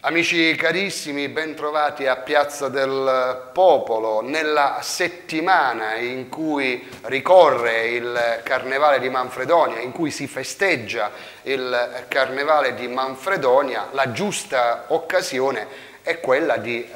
Amici carissimi, bentrovati a Piazza del Popolo nella settimana in cui ricorre il Carnevale di Manfredonia, in cui si festeggia il Carnevale di Manfredonia, la giusta occasione è quella di eh,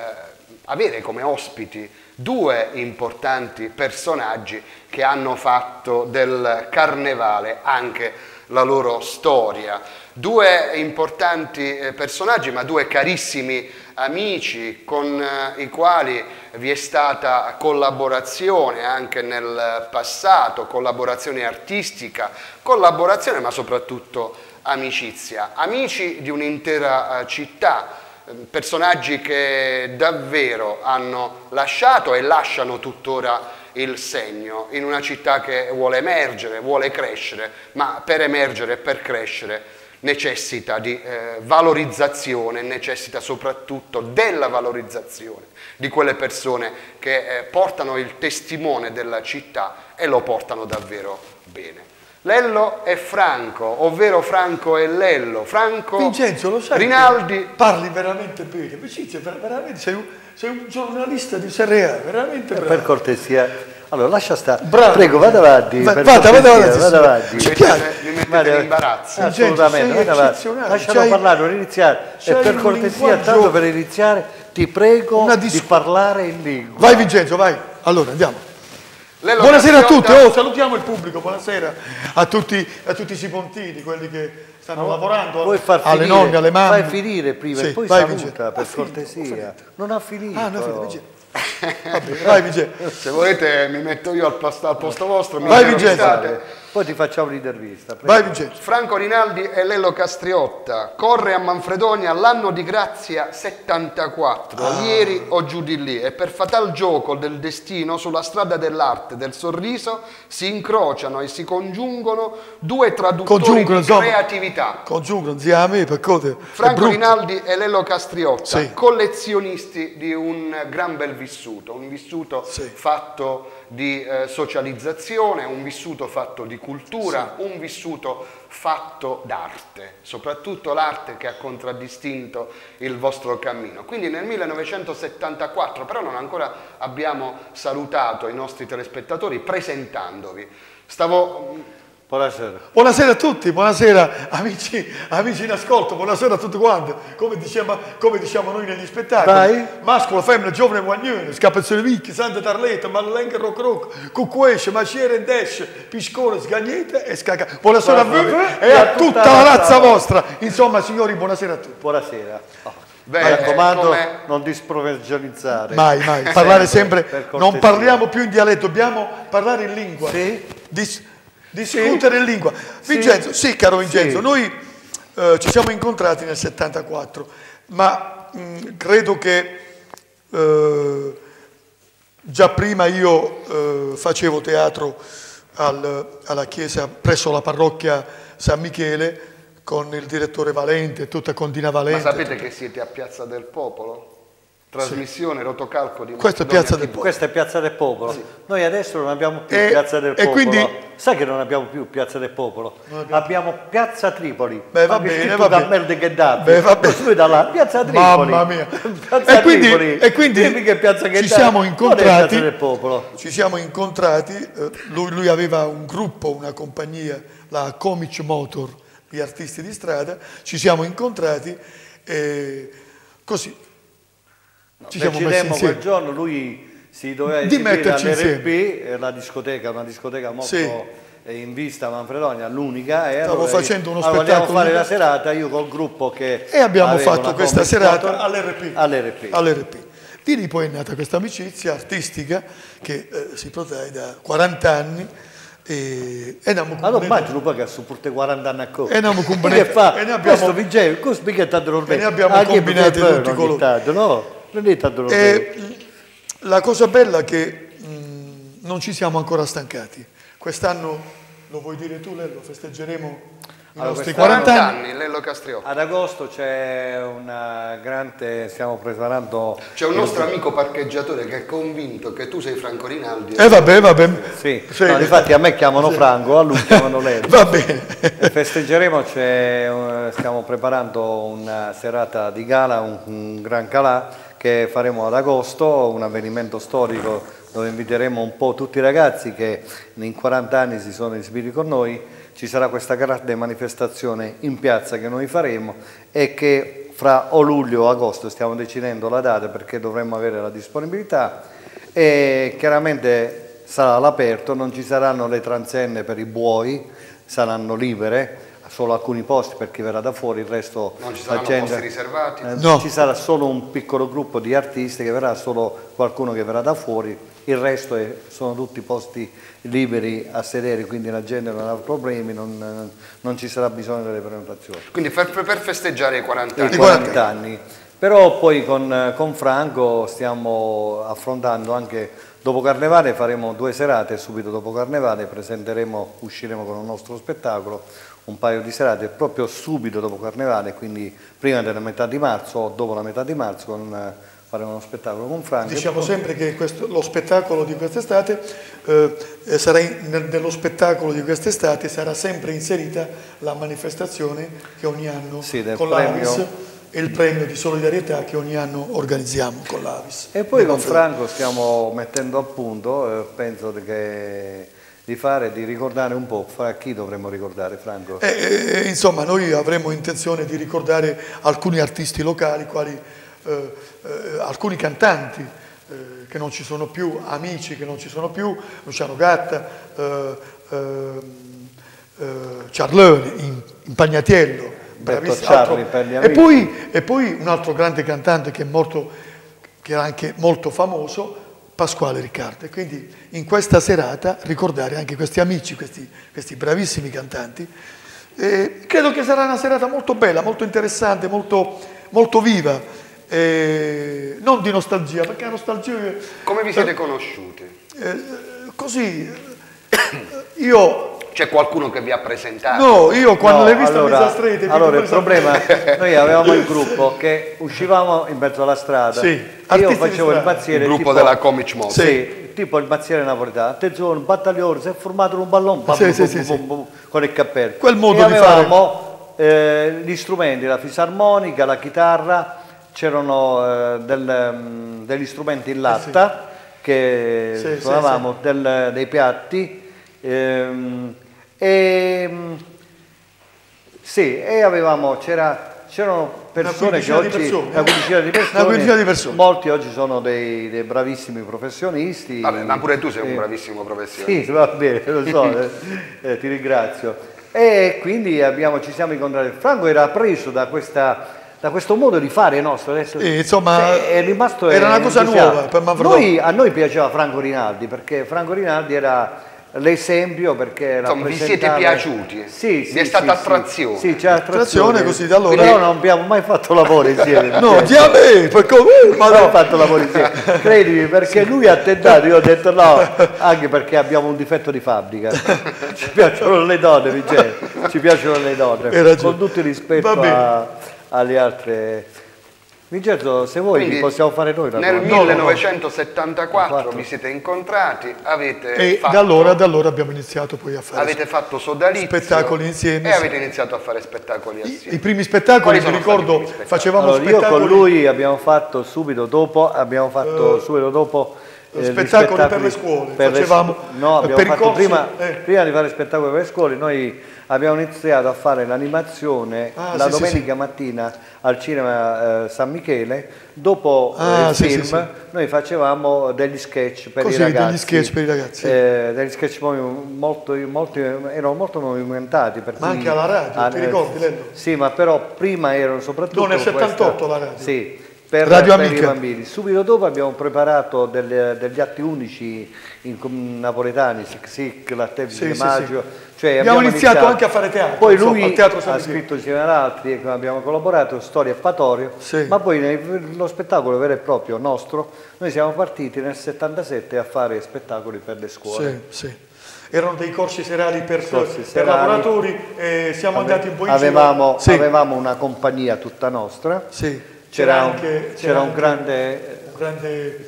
avere come ospiti due importanti personaggi che hanno fatto del Carnevale anche la loro storia due importanti eh, personaggi, ma due carissimi amici con eh, i quali vi è stata collaborazione anche nel passato, collaborazione artistica, collaborazione ma soprattutto amicizia. Amici di un'intera eh, città, personaggi che davvero hanno lasciato e lasciano tuttora il segno in una città che vuole emergere, vuole crescere, ma per emergere e per crescere necessita di eh, valorizzazione, necessita soprattutto della valorizzazione di quelle persone che eh, portano il testimone della città e lo portano davvero bene. Lello e Franco, ovvero Franco e Lello. Franco Vincenzo, lo sai Rinaldi. Parli veramente bene, Vincenzo, veramente sei un, sei un giornalista di Serie A, veramente bravo. Per cortesia, allora, lascia stare. Bravo. Prego, vada avanti. Va- per vada, vada avanti, vada avanti. Mi piace. mettete, Vada- in imbarazzo. Assolutamente, vada C'hai- parlare, non iniziare. E c'hai per cortesia, tanto per iniziare, ti prego di parlare in lingua. Vai Vincenzo, vai. Allora, andiamo. Buonasera a tutti, oh, salutiamo il pubblico, buonasera a tutti, a tutti i sipontini, quelli che stanno lavorando, Puoi far alle finire, nonne, alle mamme. Fai finire prima Sì, e poi vai, saluta, Vincenzo. per Ha finito, cortesia. Non ha finito. Ah, no, finito, Vincenzo. Va bene, vai Vincenzo. Se volete mi metto io al posto, al posto vostro, mi Vai, intervistate. Poi ti facciamo un'intervista. prego. Vai Vincenzo. Franco Rinaldi e Lello Castriotta, corre a Manfredonia l'anno di grazia 74, Ah. ieri o giù di lì, e per fatal gioco del destino sulla strada dell'arte, del sorriso, si incrociano e si congiungono due traduttori Congiungono, di insomma. creatività. Congiungono, zia a me, per code. è Franco. Rinaldi e Lello Castriotta, Sì. collezionisti di un gran bel vissuto, un vissuto Sì. fatto di eh, socializzazione, un vissuto fatto di cultura, un vissuto fatto d'arte, soprattutto l'arte che ha contraddistinto il vostro cammino. Quindi nel 1974, però non ancora abbiamo salutato i nostri telespettatori presentandovi. Stavo Buonasera. Buonasera a tutti, buonasera amici, amici in ascolto, buonasera a tutti quanti. Come diciamo, come diciamo noi negli spettacoli. Vai. Mascolo, femmina, giovane, guagnone, scappazione vicchi, Santa Tarletta, Mallenga, Rock Rock, Cucquesce, Maciere, Desce, Piscone, Sgagnete e Scaca. Buonasera a voi e a tutta la razza vostra. Insomma, signori, buonasera a tutti. Buonasera. Oh, Beh, mi raccomando, non disprovvigionizzare. Mai, mai, parlare sempre, cortesia. non parliamo più in dialetto, dobbiamo parlare in lingua. Sì? Dis- discutere in lingua. Vincenzo, sì, caro Vincenzo, Sì. noi eh, ci siamo incontrati nel 74, ma mh, credo che eh, già prima io eh, facevo teatro al- alla chiesa presso la parrocchia San Michele con il direttore Valente, tutta Condina Ma Valente. sapete che siete a Piazza del Popolo? Trasmissione rotocalco di Questa è Piazza del. Popolo. Questa è Piazza del Popolo. Noi adesso non abbiamo più E- Piazza del e Popolo. quindi- Sai che non abbiamo più Piazza del Popolo? Abbiamo Piazza Tripoli. Beh, va che bene, va da bene. date. Beh, va bene. Là, Piazza Tripoli. Mamma mia. Piazza E quindi- Tripoli. e quindi che Piazza ci siamo incontrati. Del Popolo. Ci siamo incontrati, eh, lui, lui aveva un gruppo, una compagnia, la Comic Motor, di artisti di strada, ci siamo incontrati e così ci siamo messi quel giorno, lui si doveva Di metterci all'RP, eh, la discoteca, una discoteca molto Sì. eh, in vista a Manfredonia, l'unica. E Stavo facendo uno allora, spettacolo Vogliamo fare la serata, io col gruppo che... E abbiamo fatto questa serata all'RP. all'RP. all'RP. Di lì poi è nata questa amicizia artistica che eh, si protrae da 40 anni e, e andiamo con Allora immagino poi che su purte 40 anni a co- E andiamo fa? e ne abbiamo- Questo Vigeo, questo mica è tanto normale. e ne abbiamo Anche combinati tutti ogni colori. tanto, no? Non è tanto normale. E la cosa bella è che mh, non ci siamo ancora stancati. Quest'anno, lo vuoi dire tu Lello, festeggeremo i Allora, nostri questa- 40 40 anni. anni, Lello Castriotto. Ad agosto c'è una grande, stiamo preparando... C'è un nostro amico parcheggiatore che è convinto che tu sei Franco Rinaldi. Eh vabbè, vabbè. Sì, Sì. no, infatti a me chiamano Franco, a lui chiamano Lello. Va bene. Festeggeremo, c'è, eh, stiamo preparando una serata di gala, un, un gran calà che faremo ad agosto, un avvenimento storico dove inviteremo un po' tutti i ragazzi che in 40 anni si sono esibiti con noi. Ci sarà questa grande manifestazione in piazza che noi faremo e che fra o luglio o agosto stiamo decidendo la data perché dovremmo avere la disponibilità e chiaramente sarà all'aperto, non ci saranno le transenne per i buoi, saranno libere, solo alcuni posti per chi verrà da fuori, il resto Non ci saranno gente- posti riservati? eh, No. Ci sarà solo un piccolo gruppo di artisti che verrà, solo qualcuno che verrà da fuori, il resto è- sono tutti posti liberi a sedere, quindi la gente non ha problemi, non, non ci sarà bisogno delle prenotazioni Quindi per, per festeggiare i 40 i anni. 40 anni. Però poi con, con Franco stiamo affrontando anche dopo Carnevale, faremo due serate, subito dopo Carnevale presenteremo, usciremo con un nostro spettacolo, un paio di serate proprio subito dopo Carnevale, quindi prima della metà di marzo o dopo la metà di marzo con, eh, faremo uno spettacolo con Franco. Diciamo sempre che questo- lo spettacolo di quest'estate, eh, sarà in- nel- nello spettacolo di quest'estate sarà sempre inserita la manifestazione che ogni anno Sì, con l'Avis e il premio di solidarietà che ogni anno organizziamo con l'Avis. E poi con. Franco stiamo mettendo a punto, eh, penso che di fare, di ricordare un po', fra chi dovremmo ricordare Franco? Eh, eh, insomma, noi avremo intenzione di ricordare alcuni artisti locali, quali eh, eh, alcuni cantanti eh, che non ci sono più, amici che non ci sono più, Luciano Gatta, eh, in, Impagnatiello, gli e, poi, e poi un altro grande cantante che è molto, che era anche molto famoso, Pasquale Riccardo. E quindi in questa serata ricordare anche questi amici, questi, questi bravissimi cantanti. E credo che sarà una serata molto bella, molto interessante, molto, molto viva. E non di nostalgia, perché la nostalgia... Come vi siete conosciuti? eh, così, eh, io... C'è qualcuno che vi ha presentato? No, io quando No, l'hai vista allora, mi sastrete. allora il problema, noi avevamo il gruppo che uscivamo in mezzo alla strada, Sì, io facevo il mazziere Il gruppo tipo, della Comic Mob. Sì, tipo il mazziere napoletano, attenzione, battaglione, si è formato un ballon Sì, bum, sì, bum, sì, bum, sì. bum, bum, con il cappello. Quel modo e di fare. avevamo eh, gli strumenti, la fisarmonica, la chitarra, c'erano eh, del, mm, degli strumenti in latta che Sì, sì, suonavamo, del- dei piatti ehm, e mm, sì, e avevamo, c'era, c'erano persone che oggi, persone, una quindicina di Una persone, quindicina di persone. molti oggi sono dei, dei bravissimi professionisti. Vabbè, ma pure tu sei un bravissimo professionista. Sì, va bene, lo so, eh, eh, ti ringrazio. E quindi abbiamo- ci siamo incontrati. Franco era preso da, questa, da questo modo di fare nostro. Adesso, Sì, insomma, cioè, è rimasto era una cosa nuova per Manfredo. Noi, a noi piaceva Franco Rinaldi perché Franco Rinaldi era l'esempio perché Insomma, vi siete piaciuti? Sì, Vi sì, è stata sì, attrazione? Sì, c'è attrazione. Attrazione, così da allora- Però non abbiamo mai fatto lavoro insieme. No, di a me, come- Ma non no. ho fatto lavoro insieme, credimi, perché lui ha tentato, io ho detto no, anche perché abbiamo un difetto di fabbrica. Ci piacciono le donne, Vincenzo, ci piacciono le donne, con tutto il rispetto a- alle altre. Vincenzo, se vuoi Quindi, possiamo fare noi la Nel cosa. No, no, no. 1974 vi siete incontrati, avete, E fatto, da allora, da allora abbiamo iniziato poi a fare avete fatto sodalizio spettacoli insieme, e sì. avete iniziato a fare spettacoli I, assieme. i primi spettacoli, mi ricordo, i spettacoli? facevamo Allora, io spettacoli, con lui abbiamo fatto subito dopo, abbiamo fatto subito dopo eh, gli spettacoli per le scuole, per le facevamo, scu- no, abbiamo per i fatto corsi, prima, eh. prima di fare spettacoli per le scuole, noi abbiamo iniziato a fare l'animazione Ah, la sì, sì, domenica mattina al cinema eh, San Michele, dopo eh, Ah, il sì, film sì, sì. noi facevamo degli sketch per Così, i degli ragazzi. sketch per i ragazzi. eh, degli sketch molto, molto- erano molto movimentati. per Ma anche alla radio, ti eh, ricordi, Lello? Sì, ma però prima erano soprattutto No, nel questa- 78 la radio. Sì, per, Radio per i bambini. Subito dopo abbiamo preparato delle- degli atti unici in napoletani, Sic Sic, Latte Sì, di sì, Maggio. sì. Cioè, Abbiamo iniziato anche a fare teatro, Poi insomma, lui Teatro ha scritto insieme ad altri, e abbiamo collaborato, Storia e Patorio, Sì. ma poi nel- lo spettacolo vero e proprio nostro, noi siamo partiti nel 77 a fare spettacoli per le scuole. Sì, sì. erano dei corsi serali per, Corsi per serali. lavoratori e siamo Ave- andati un po' in giro. avevamo, Sì, avevamo una compagnia tutta nostra, c'era, un, un grande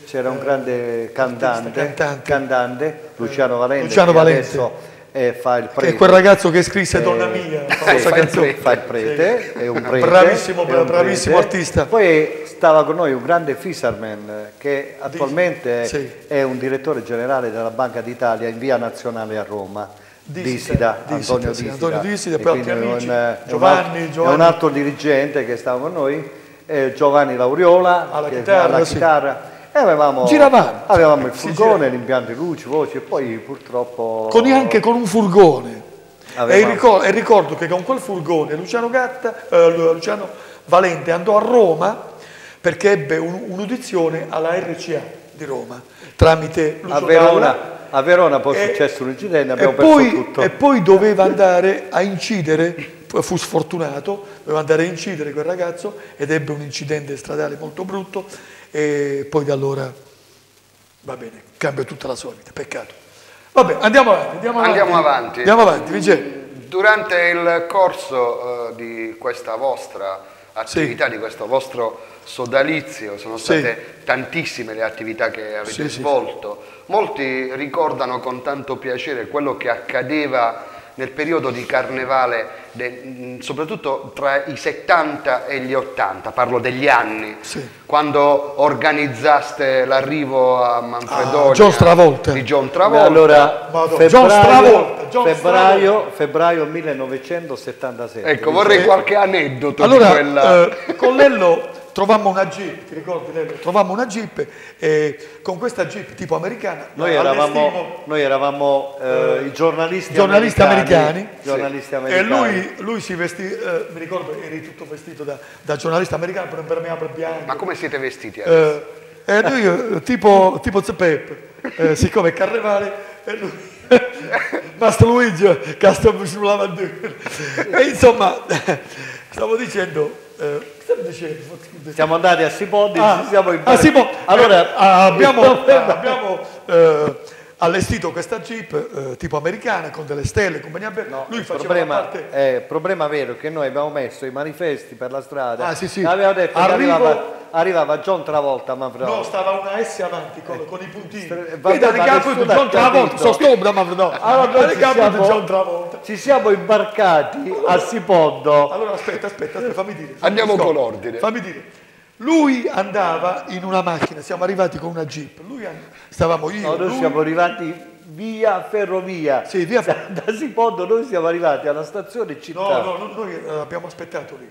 C'era un eh, grande cantante, cantante. cantante, Luciano Valente, Luciano Valente. adesso eh, fa il che prete. è quel ragazzo che scrisse Eh, Donna Mia, la sì, fa il canzone. fa il prete, è un prete. Bravissimo, è un bravissimo prete. artista. Poi stava con noi un grande fisherman che attualmente Sì. è un direttore generale della Banca d'Italia in via nazionale a Roma. Disida, Disida, Disida, Antonio sì, Disida, Antonio Disida, E poi altri quindi amici, un, Giovanni, altro- Giovanni. è un altro dirigente che stava con noi, eh, Giovanni Lauriola, Alla che- chitarra, alla sì. chitarra. E avevamo, Giravamo. avevamo il furgone, l'impianto di luci, voci e poi purtroppo... con, anche con un furgone. Avevamo- E, ricor- e ricordo che con quel furgone Luciano, Gatta, eh, Lu- Luciano Valente andò a Roma perché ebbe un- un'udizione alla RCA di Roma tramite Lucio A. Verona, a Verona poi è successo un incidente, e abbiamo perso poi, tutto. e poi doveva andare a incidere, fu sfortunato, doveva andare a incidere quel ragazzo ed ebbe un incidente stradale molto brutto e poi da allora, va bene, cambia tutta la sua vita, peccato. Vabbè, andiamo avanti. Andiamo avanti. Andiamo avanti. Andiamo avanti, Vigè. Durante il corso eh, di questa vostra attività, di questo vostro sodalizio, sono Sì. state tantissime le attività che avete Sì, sì, svolto. Molti ricordano con tanto piacere quello che accadeva nel periodo di carnevale, de- mh, soprattutto tra i 70 e gli 80, parlo degli anni, Sì. quando organizzaste l'arrivo a Manfredonia Ah, John Stravolta. di John Travolta. allora, Madonna, John Stravolta, John febbraio, febbraio 1977. Ecco, vorrei qualche aneddoto Allora, di quella... eh, con Lello trovammo una Jeep, ti ricordi Lello? Trovammo una Jeep e con questa Jeep tipo americana Noi eravamo, noi eravamo eh, i giornalisti, giornalisti americani, giornalisti e americani. lui, lui si vestì, eh, mi ricordo eri tutto vestito da, da giornalista americano, per impermeabile bianco. Ma come siete vestiti adesso? Eh, e lui eh, tipo, tipo Zepeppe, eh, siccome è carnevale, e lui, Mastro Luigi, castavo sulla bandiera. E insomma, stavo dicendo, eh? Siamo andati a Sipodi, Ah, siamo ah, imparati. sì, mo- allora, eh, abbiamo, abbiamo, eh, allestito questa Jeep eh, tipo americana con delle stelle, compagnia bella. No, lui faceva problema, parte... eh, il problema vero è che noi abbiamo messo i manifesti per la strada Ah, sì, sì. e avevamo detto che Arrivo- arrivava, arrivava John Travolta a Manfredonia. No, stava una S avanti con, con i puntini. vabbè, Vedi, ma che John Travolta, capito. sono stobra, ma no. Allora Guarda ci che siamo- John Travolta. Ci siamo imbarcati a Sipondo. Allora aspetta, aspetta, aspetta, fammi dire. fammi Andiamo con ordine. Fammi dire. Lui andava in una macchina, siamo arrivati con una Jeep. Lui and- stavamo io, No, noi lui, siamo arrivati via ferrovia. Sì, via da, da Sipondo noi siamo arrivati alla stazione città. No, no, no, noi eh, abbiamo aspettato lì.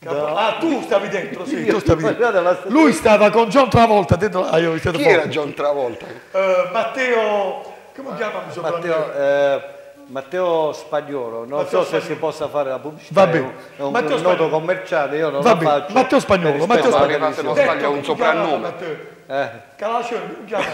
Capo- No. Ah, tu stavi dentro, sì, Io tu stavi dentro. Lui stava con John Travolta dentro. Ah, io Chi era John Travolta? Eh, Matteo, come chiama? Matteo, eh, Matteo Spagnolo, non Matteo so se Spagnolo. si possa fare la pubblicità, Va è bene. un, è un Matteo noto Spagnolo. commerciale, io non Va bene. faccio. Matteo Spagnolo, Matteo rispetto alla Spagnolo. televisione. Non sbaglio, un soprannome. Matteo. Eh. Calacio, chiama.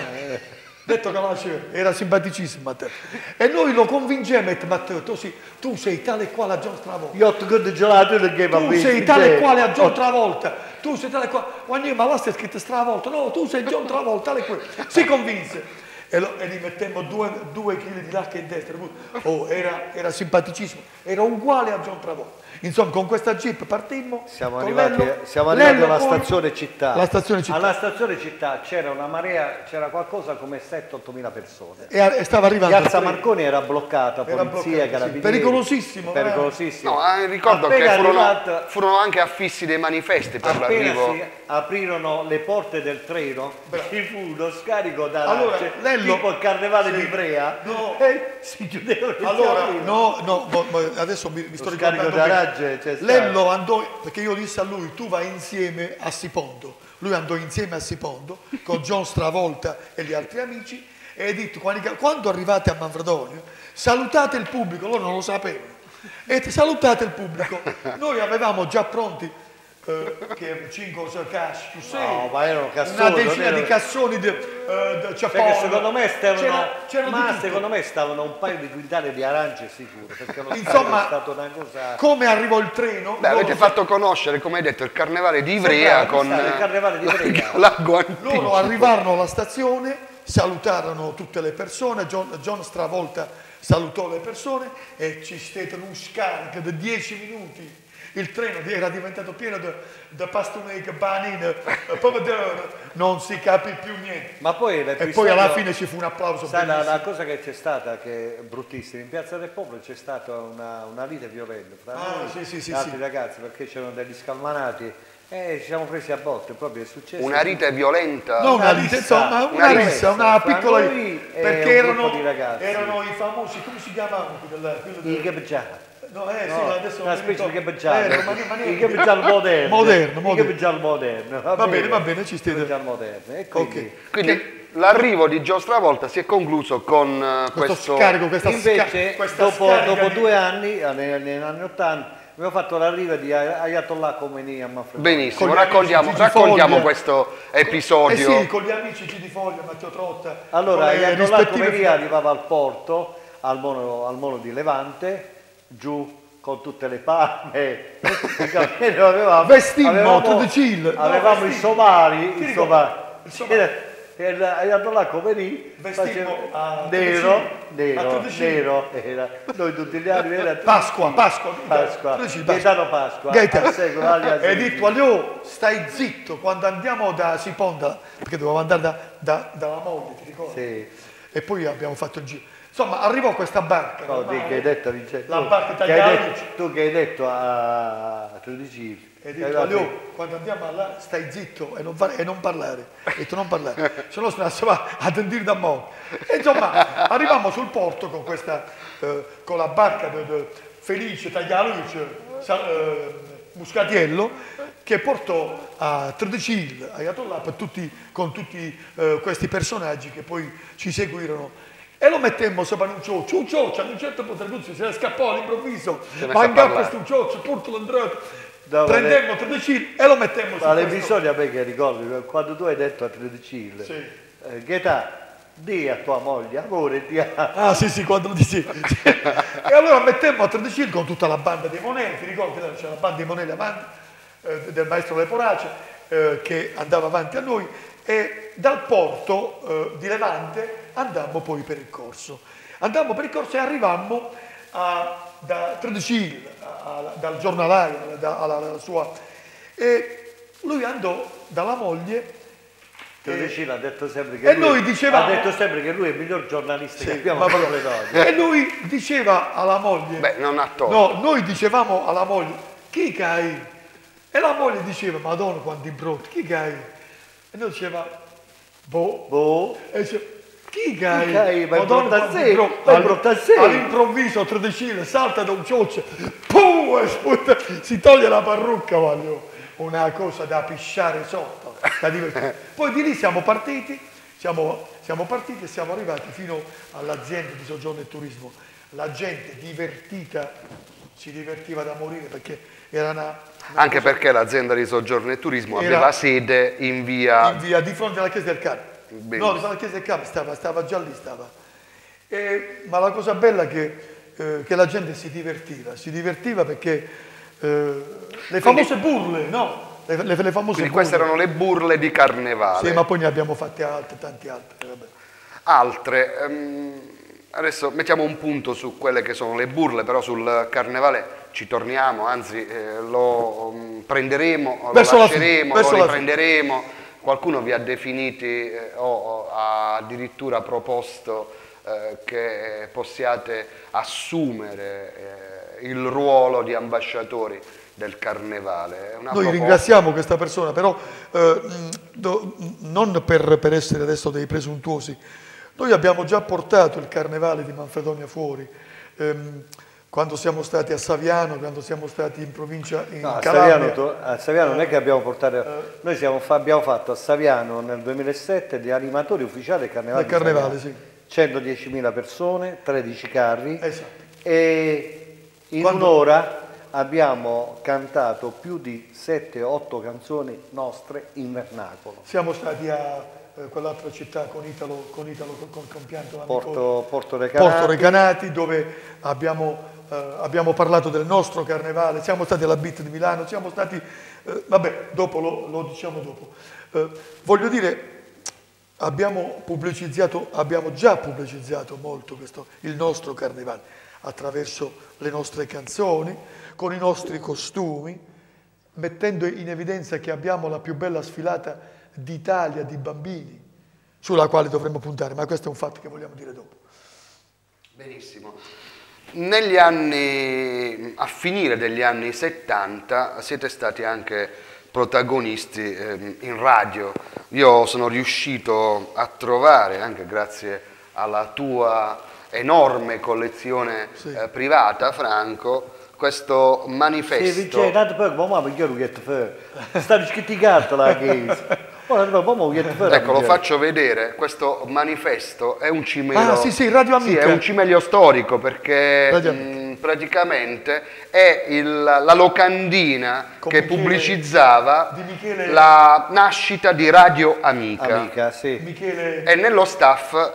Detto Calacio, era simpaticissimo Matteo. E noi lo convincemmo detto, Matteo, tu, sei- tu sei tale e quale a John Travolta. Io ho good gelato del game Tu sei tale e quale a John Travolta. Tu sei tale e quale. Ma là sta scritto Stravolta. No, tu sei John Travolta, tale e quale. Si convinse. E, lo- e gli mettemmo due, due chili di lacca in destra. Oh, era, era simpaticissimo. Era uguale a John Travolta. Insomma, con questa Jeep partimmo. Siamo arrivati, Lello. siamo arrivati Lello alla stazione città. La stazione città. Alla stazione città c'era una marea, c'era qualcosa come 7-8 mila persone. E, e stava arrivando. Piazza il. Marconi era bloccata, Era polizia, bloccata, sì. carabinieri. Pericolosissimo, eh. Pericolosissimo. No, eh, ricordo Appena che furono, arrivata- furono anche affissi dei manifesti per Appena l'arrivo. si aprirono le porte del treno, ci fu uno scarico da Allora, rance, Lello- tipo il carnevale Sì. di Ivrea, No. e si chiudevano e si Allora, no, no, adesso mi, mi sto ricordando ragge c'è stato. Lello andò, perché io dissi a lui, tu vai insieme a Sipondo. Lui andò insieme a Sipondo con John Stravolta e gli altri amici e detto, quando, arrivate a Manfredonia, salutate il pubblico, loro non lo sapevano. E te- salutate il pubblico. Noi avevamo già pronti che 5 cash, tu sei. No, ma erano cassoni, Una decina erano- di cassoni di, eh, di Cioè secondo me stavano, C'era- c'era di ma secondo me stavano un paio di quintali di arance sicuro, perché Insomma, è stato una cosa... Come arrivò il treno? Beh, avete loro- fatto conoscere, come hai detto, il carnevale di Ivrea con il carnevale di Ivrea. Lago Antico. Loro arrivarono alla stazione salutarono tutte le persone, John, John stravolta salutò le persone e ci stette un scarico di 10 minuti il treno era diventato pieno da pastorini, banine, pomodoro, non si capì più niente. Ma poi e poi alla fine ci fu un applauso. Sai, la, la, cosa che c'è stata, che è bruttissima, in Piazza del Popolo c'è stata una, una lite violenta tra ah, noi sì, sì, sì, altri ragazzi perché c'erano degli scalmanati e ci siamo presi a botte, proprio è successo. Una rite violenta? No, una, una rissa, insomma, una, una rissa, una piccola... Perché erano, erano i famosi, come si chiamavano? I Gebgià. No, eh, no, sì, adesso una specie di gabeggiano. Eh, il gabeggiano moderno. Moderno, moderno. Il gabeggiano moderno. Va, va bene, va bene, ci stiamo. Il moderno. E quindi, okay. quindi l'arrivo di Gio Stravolta si è concluso con uh, questo, questo scarico, questa Invece, sca questa dopo, dopo di... due anni, negli anni Ottanta, abbiamo fatto l'arrivo di Ayatollah Khomeini a Manfredo. Benissimo, raccontiamo, raccontiamo questo episodio. Eh sì, con gli amici di Foglia, Matteo Trotta. Allora, Ayatollah Khomeini arrivava al porto, al mono, al mono di Levante, giù con tutte le palme, avevamo, Vestimmo, avevamo, avevamo i somari, il somari. E andato là come lì, faceva nero, nero, nero, era. Noi tutti gli anni era Pasqua, Pasqua, Pasqua, Gaetano Pasqua, Gaetano. E detto, Alio, stai zitto, quando andiamo da Siponda, perché dovevamo andare da, da, dalla moglie, ti ricordi? Sì. E poi abbiamo fatto il giro Insomma, arrivò questa barca. No, che hai detto, Vincenzo. La barca italiana. Tu che hai detto a 13 e detto, Alio, quando andiamo là stai zitto e non, e non parlare, e detto non parlare, se no si va a tendere da mo'. E insomma, arrivammo sul porto con questa, eh, con la barca de Felice Taglialuce, eh, Muscatiello, che portò a Tredecil, a Ayatollah, tutti, con tutti eh, questi personaggi che poi ci seguirono e lo mettemmo sopra un cioccio, un cioccio, a un certo punto se ne scappò all'improvviso, ma in questo cioccio, purto l'andrato, no, prendemmo 13 e lo mettemmo sopra. Ma l'episodio a me che ricordi, quando tu hai detto a 13 sì. eh, Ghetà, di a tua moglie, amore, ti ha... Ah sì sì, quando lo dici. e allora mettemmo a 13 con tutta la banda dei Monelli, ti ricordi? C'era la banda dei Monelli avanti, eh, del maestro Leporace, eh, che andava avanti a noi, e dal porto eh, di Levante andammo poi per il corso. Andammo per il corso e arrivammo a, da Tredicil, dal giornalaio, da, alla, alla sua... E lui andò dalla moglie Tredicil ha detto sempre che e lui, dicevamo, detto sempre che lui è il miglior giornalista sì, che abbiamo donne. E lui diceva alla moglie... Beh, non ha torto. No, noi dicevamo alla moglie, chi cai? E la moglie diceva, madonna quanti brotti, chi cai? E noi diceva, boh. Boh. E diceva, chi gai? Chi ma Madonna, è brutta sé. All'improvviso Tredecile salta da un cioccio, pum, si toglie la parrucca, voglio. Una cosa da pisciare sotto, da Poi di lì siamo partiti, siamo, siamo partiti e siamo arrivati fino all'azienda di soggiorno e turismo. La gente divertita, si divertiva da morire perché era una... una Anche cosa... perché l'azienda di soggiorno e turismo aveva sede in via... In via di fronte alla chiesa del Carlo. Benissimo. No, la chiesa del Capo stava, stava già lì, stava. E, ma la cosa bella è che, eh, che, la gente si divertiva, si divertiva perché eh, le famose burle, no? Le, le, le famose Quindi queste erano le burle di carnevale. Sì, ma poi ne abbiamo fatte altre, tante altre. Vabbè. Altre. Um, adesso mettiamo un punto su quelle che sono le burle, però sul carnevale ci torniamo, anzi eh, lo um, prenderemo, lo verso lasceremo, lo riprenderemo Qualcuno vi ha definiti eh, o ha addirittura proposto eh, che possiate assumere eh, il ruolo di ambasciatori del carnevale. Noi proposta... ringraziamo questa persona, però eh, do, non per, per, essere adesso dei presuntuosi, noi abbiamo già portato il carnevale di Manfredonia fuori. Ehm, quando siamo stati a Saviano, quando siamo stati in provincia in no, a Saviano, a Saviano non è che abbiamo portato, eh, noi siamo, abbiamo fatto a Saviano nel 2007 di animatori ufficiali del Carnevale, del carnevale sì. 110.000 persone, 13 carri esatto. e in quando... un'ora abbiamo cantato più di 7-8 canzoni nostre in vernacolo. Siamo stati a eh, quell'altra città con Italo, con Italo con compianto Porto, Porto, Recanati. Porto Recanati dove abbiamo eh, abbiamo parlato del nostro carnevale, siamo stati alla BIT di Milano, siamo stati, eh, vabbè, dopo lo, lo, diciamo dopo. Eh, voglio dire, abbiamo, pubblicizzato, abbiamo già pubblicizzato molto questo, il nostro carnevale attraverso le nostre canzoni, con i nostri costumi, mettendo in evidenza che abbiamo la più bella sfilata d'Italia di bambini, sulla quale dovremmo puntare, ma questo è un fatto che vogliamo dire dopo. Benissimo. Negli anni, a finire degli anni 70, siete stati anche protagonisti eh, in radio. Io sono riuscito a trovare, anche grazie alla tua enorme collezione sì. eh, privata, Franco, questo manifesto. Sì, c'è tanto poco, ma mi chiedo che ti fa. Sta scritto la chiesa. Ecco, lo faccio vedere, questo manifesto è un cimelio, ah, sì, sì, Radio Amica. Sì, è un cimelio storico perché mh, praticamente è il, la locandina Con che Michele, pubblicizzava la nascita di Radio Amica. Amica sì. E nello staff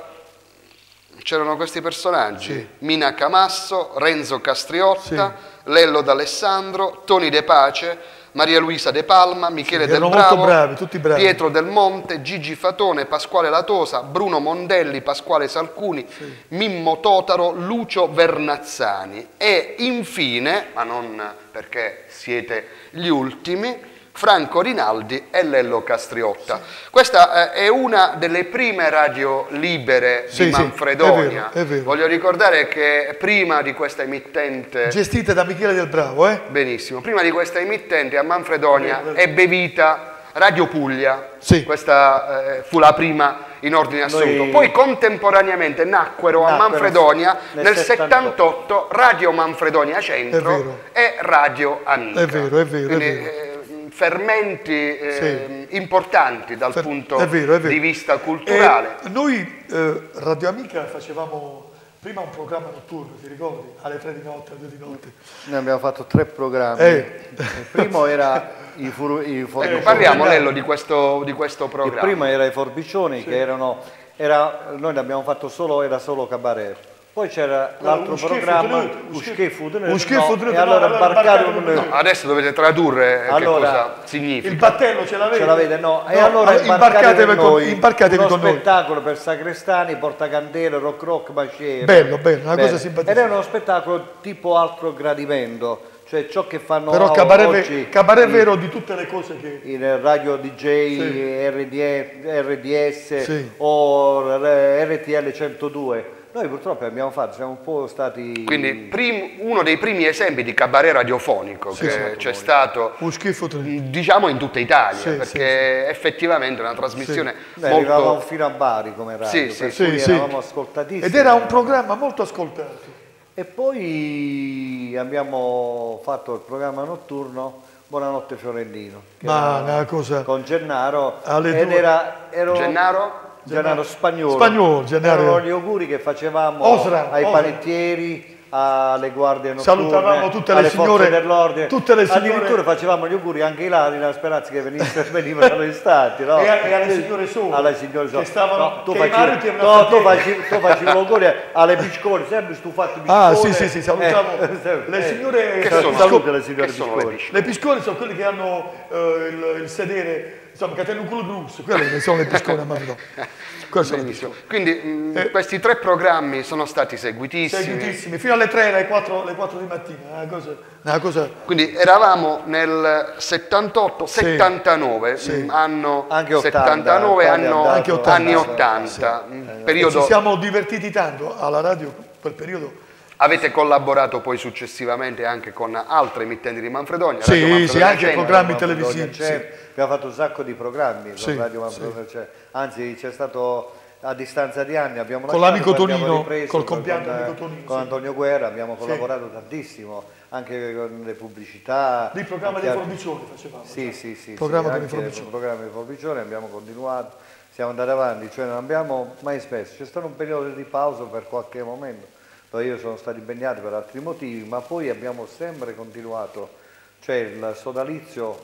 c'erano questi personaggi, sì. Mina Camasso, Renzo Castriotta, Lello D'Alessandro, Toni De Pace, Maria Luisa De Palma, Michele sì, Del Bravo, bravi, bravi. Pietro Del Monte, Gigi Fatone, Pasquale Latosa, Bruno Mondelli, Pasquale Salcuni, sì. Mimmo Totaro, Lucio Vernazzani e infine, ma non perché siete gli ultimi, Franco Rinaldi e Lello Castriotta. Sì. Questa eh, è una delle prime radio libere sì, di Manfredonia. Sì, è vero, è vero. Voglio ricordare che prima di questa emittente... Gestita da Michele Del Bravo, eh? Benissimo. Prima di questa emittente a Manfredonia ebbe vita Radio Puglia. Sì. Questa eh, fu la prima in ordine assoluto. Noi... Poi contemporaneamente nacquero, nacquero a Manfredonia nel, nel 78. 78 Radio Manfredonia Centro e Radio Amica. È vero, è vero. Quindi, è vero. Eh, fermenti eh, sì. importanti dal Fer punto è vero, è vero. di vista culturale. E noi eh, Radio Amica facevamo prima un programma notturno, ti ricordi? Alle tre di notte, alle due di notte. Noi abbiamo fatto tre programmi. Eh. Il primo era i, fur i forbicioni. Ecco, parliamo Lello di questo, di questo, programma. Il primo era i forbicioni sì. che erano, era, noi ne abbiamo fatto solo, era solo cabaret. Poi c'era l'altro programma, schifo, no, e allora barcaro no, adesso dovete tradurre allora, che cosa significa. Il battello ce l'avete? Ce l'avete, no. E allora imbarcatevi con noi, imbarcatevi uno con spettacolo per Sacrestani, Portacandele, Rock Rock, Maciere. Bello, bello, una cosa simpatica. Ed è uno spettacolo tipo altro gradimento cioè ciò che fanno Però cabaret, oggi cabaret in, vero di tutte le cose che... In radio DJ, sì. RDS, RDS sì. o RTL 102 noi purtroppo abbiamo fatto, siamo un po' stati... Quindi prim, uno dei primi esempi di cabaret radiofonico sì, che c'è stato, diciamo, in tutta Italia, sì, perché sì, effettivamente è una trasmissione Beh, molto... Arrivavamo fino a Bari come radio, sì, sì, sì, eravamo ascoltatissimi. Ed era un programma molto ascoltato. E poi abbiamo fatto il programma notturno Buonanotte Fiorentino. Ma una cosa... Con Gennaro. Alle ed era, ero, Gennaro? Gennaro Spagnolo. Spagnolo, Gennaro. Erano gli auguri che facevamo Osra, ai Osra. panettieri, alle guardie notturne, salutavamo tutte le signore dell'ordine. Tutte le signore... Addirittura facevamo gli auguri anche ai ladri nella speranza che venissero, venivano arrestati. No? E, e, alle signore sole. Alle signore sole. Che stavano, no, tu facevi, no, tu facevi, tu facevi auguri alle piccole, sempre stufate piccole. Ah sì sì sì, salutiamo eh, le signore... Che sono, salute le signore piccole. Le piccole sono quelle che hanno eh, il, il sedere, insomma, che hanno un culo brus, quelle sono le piccole a Marino. Quindi mh, eh, questi tre programmi sono stati seguitissimi. Seguitissimi, fino alle 3, alle 4, alle 4 di mattina. Una cosa, una cosa... Quindi eravamo nel 78, sì, 79, sì. anno anche 80, 79, anno, anche 80, anni 80. Sì. Periodo... Ci siamo divertiti tanto alla radio quel periodo. Avete collaborato poi successivamente anche con altre emittenti di Manfredonia? Sì, Manfredonia sì, anche programmi televisivi. Sì. Abbiamo fatto un sacco di programmi sì, Radio Manfredonia. Sì. Cioè, anzi, c'è stato a distanza di anni abbiamo con l'amico Tonino, col compianto con, Tonino, con Antonio Guerra abbiamo collaborato sì. tantissimo anche con le pubblicità il programma dei forbicioni facevamo sì sì sì, programma sì il programma dei forbicioni abbiamo continuato siamo andati avanti cioè non abbiamo mai spesso c'è stato un periodo di pausa per qualche momento dove io sono stato impegnato per altri motivi ma poi abbiamo sempre continuato cioè il sodalizio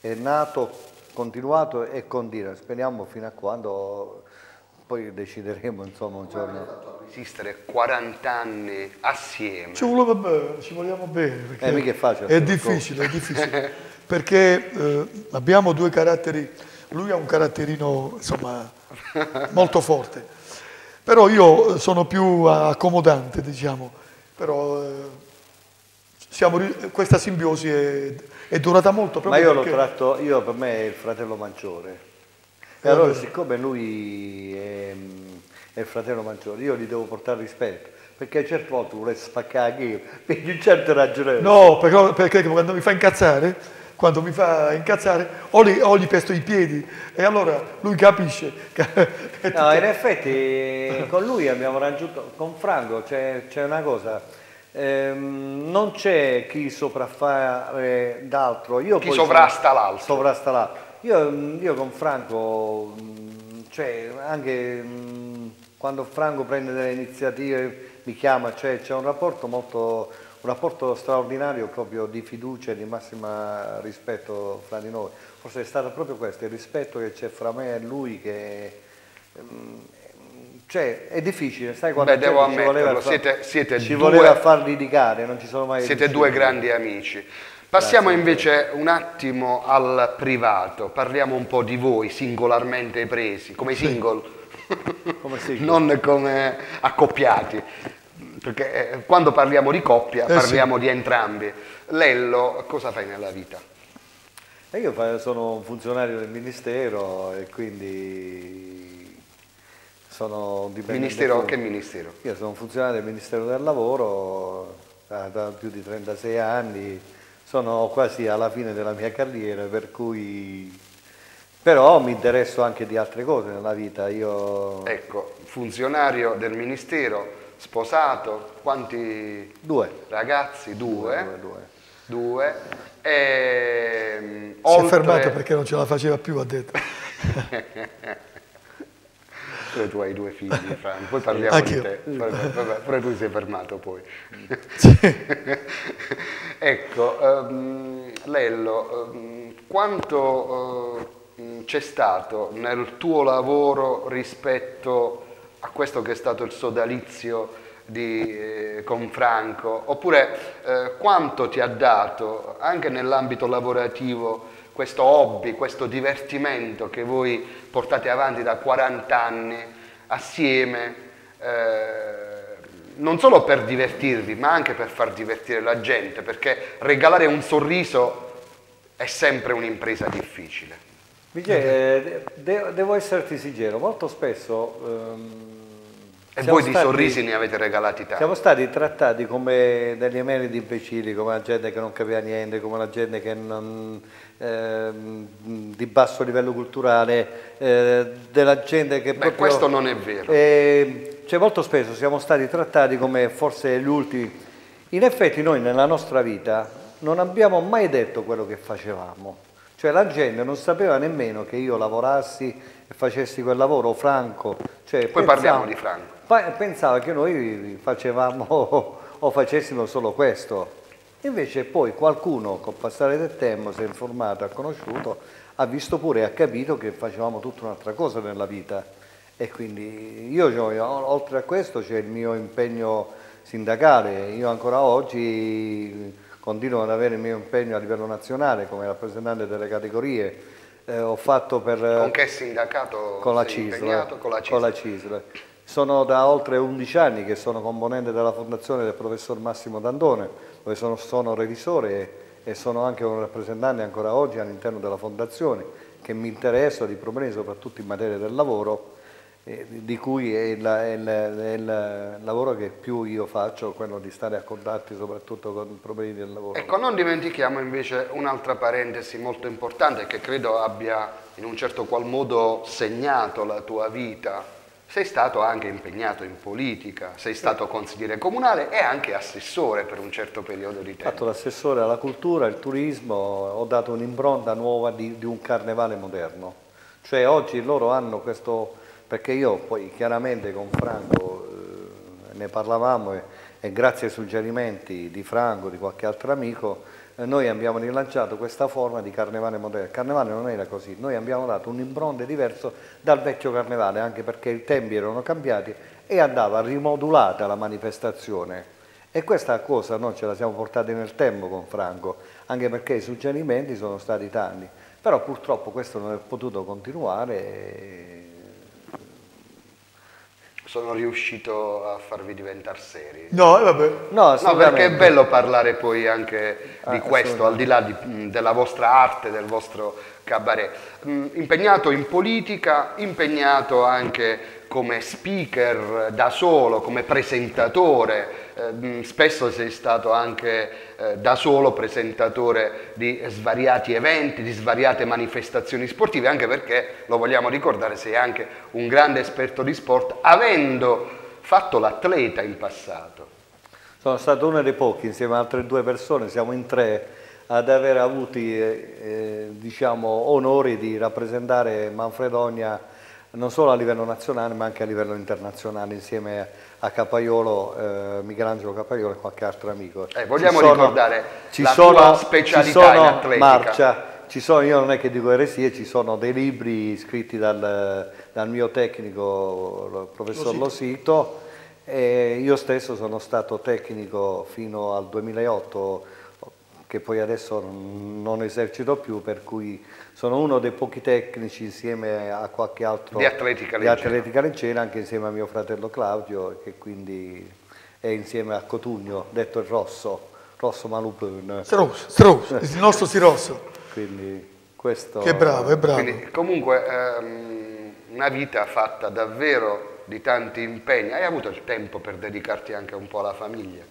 è nato continuato e continua speriamo fino a quando poi decideremo insomma un giorno. Resistere 40 anni assieme. Ci vogliamo bene, ci vogliamo bene. Eh, è facile. È difficile, è difficile. perché eh, abbiamo due caratteri lui ha un caratterino insomma molto forte. Però io sono più accomodante, diciamo, però eh, siamo, questa simbiosi è, è, durata molto. Ma io perché... lo tratto, io per me è il fratello maggiore. E allora siccome lui è, è, il fratello maggiore, io gli devo portare rispetto. Perché a certe volte vuole spaccare io, per un certo ragione. No, perché, perché quando mi fa incazzare quando mi fa incazzare o gli, o gli pesto i piedi e allora lui capisce. no, in effetti con lui abbiamo raggiunto, con Franco c'è, una cosa, ehm, non c'è chi sopraffare d'altro. Chi sovrasta l'altro. Sovrasta l'altro. Io, io, con Franco, cioè, anche quando Franco prende delle iniziative mi chiama, cioè, c'è un rapporto molto un rapporto straordinario proprio di fiducia e di massimo rispetto fra di noi. Forse è stato proprio questo, il rispetto che c'è fra me e lui che... Mm, cioè, è difficile, sai quando Beh, devo ci voleva, siete, siete ci due, voleva far litigare, non ci sono mai Siete due grandi amici. Passiamo Grazie, invece un attimo al privato, parliamo un po' di voi singolarmente presi, come single, come single. non come accoppiati perché eh, quando parliamo di coppia eh parliamo sì. di entrambi. Lello, cosa fai nella vita? E io sono un funzionario del Ministero e quindi sono dipendente. Ministero, che ministero? Io sono un funzionario del Ministero del Lavoro da, da più di 36 anni, sono quasi alla fine della mia carriera, per cui però mi interesso anche di altre cose nella vita. Io... Ecco, funzionario del Ministero, sposato, quanti due. ragazzi? Due. Due. due, due. E, ehm, si oltre... è fermato perché non ce la faceva più, ha detto. tu hai due figli, Fran, poi parliamo Anch'io. di te, vabbè, pure tu sei fermato poi. ecco, um, Lello, um, quanto uh, c'è stato nel tuo lavoro rispetto a questo che è stato il sodalizio di, eh, con Franco, oppure eh, quanto ti ha dato anche nell'ambito lavorativo questo hobby, questo divertimento che voi portate avanti da 40 anni assieme, eh, non solo per divertirvi, ma anche per far divertire la gente, perché regalare un sorriso è sempre un'impresa difficile. Michele, eh, devo esserti sincero, molto spesso... Ehm, e voi di sorrisi ne avete regalati tanti. Siamo stati trattati come degli emeriti imbecilli, come la gente che non capiva niente, come la gente che non, eh, di basso livello culturale, eh, della gente che Beh, proprio... questo non è vero. Eh, cioè molto spesso siamo stati trattati come forse gli ultimi. In effetti noi nella nostra vita non abbiamo mai detto quello che facevamo. Cioè la gente non sapeva nemmeno che io lavorassi e facessi quel lavoro franco. Cioè, Poi pensavo, parliamo di franco pensava che noi facevamo o facessimo solo questo. Invece poi qualcuno col passare del tempo si è informato, ha conosciuto, ha visto pure e ha capito che facevamo tutta un'altra cosa nella vita. E quindi io, oltre a questo, c'è il mio impegno sindacale. Io ancora oggi continuo ad avere il mio impegno a livello nazionale come rappresentante delle categorie. Eh, ho fatto per... Con che sindacato con la CISL, Con la CISL. Con la CISL. Sono da oltre 11 anni che sono componente della fondazione del professor Massimo Dandone, dove sono, sono revisore e, e, sono anche un rappresentante ancora oggi all'interno della fondazione, che mi interessa di problemi soprattutto in materia del lavoro, eh, di cui è il, è, il, è il, lavoro che più io faccio, quello di stare a contatti soprattutto con i problemi del lavoro. Ecco, non dimentichiamo invece un'altra parentesi molto importante che credo abbia in un certo qual modo segnato la tua vita sei stato anche impegnato in politica, sei stato consigliere comunale e anche assessore per un certo periodo di tempo. Ho fatto l'assessore alla cultura, al turismo, ho dato un'impronta nuova di, di, un carnevale moderno. Cioè oggi loro hanno questo, perché io poi chiaramente con Franco eh, ne parlavamo e, e grazie ai suggerimenti di Franco, di qualche altro amico, eh, noi abbiamo rilanciato questa forma di carnevale moderno. Il carnevale non era così, noi abbiamo dato un impronte diverso dal vecchio carnevale, anche perché i tempi erano cambiati e andava rimodulata la manifestazione. E questa cosa noi ce la siamo portati nel tempo con Franco, anche perché i suggerimenti sono stati tanti. Però purtroppo questo non è potuto continuare. Sono riuscito a farvi diventare seri. No, eh, vabbè. No, No, perché è bello parlare poi anche di Ah, questo, al di là di- della vostra arte, del vostro cabaret. Mh, Impegnato in politica, impegnato anche come speaker da solo, come presentatore. eh, mh, Spesso sei stato anche eh, da solo presentatore di svariati eventi, di svariate manifestazioni sportive, anche perché, lo vogliamo ricordare, sei anche un grande esperto di sport, avendo fatto l'atleta in passato. Sono stato uno dei pochi, insieme a altre due persone, siamo in tre, ad aver avuto eh, diciamo, onori di rappresentare Manfredonia non solo a livello nazionale ma anche a livello internazionale insieme a Capaiolo, eh, Michelangelo Capaiolo e qualche altro amico. Eh, vogliamo Ci sono- ricordare ci la sono- tua specialità ci sono, in atletica. Marcia, ci sono, io non è che dico eresie, ci sono dei libri scritti dal, dal mio tecnico, il professor Losito, e io stesso sono stato tecnico fino al 2008, che poi adesso non esercito più, per cui sono uno dei pochi tecnici insieme a qualche altro Di atletica di leggera. atletica leggera, anche insieme a mio fratello Claudio, che quindi è insieme a Cotugno, detto il Rosso, Rosso Malupun. Stross, Stross, il nostro Sirosso. Quindi questo... Che bravo, è bravo. Quindi, comunque ehm, una vita fatta davvero di tanti impegni. Hai avuto il tempo per dedicarti anche un po' alla famiglia?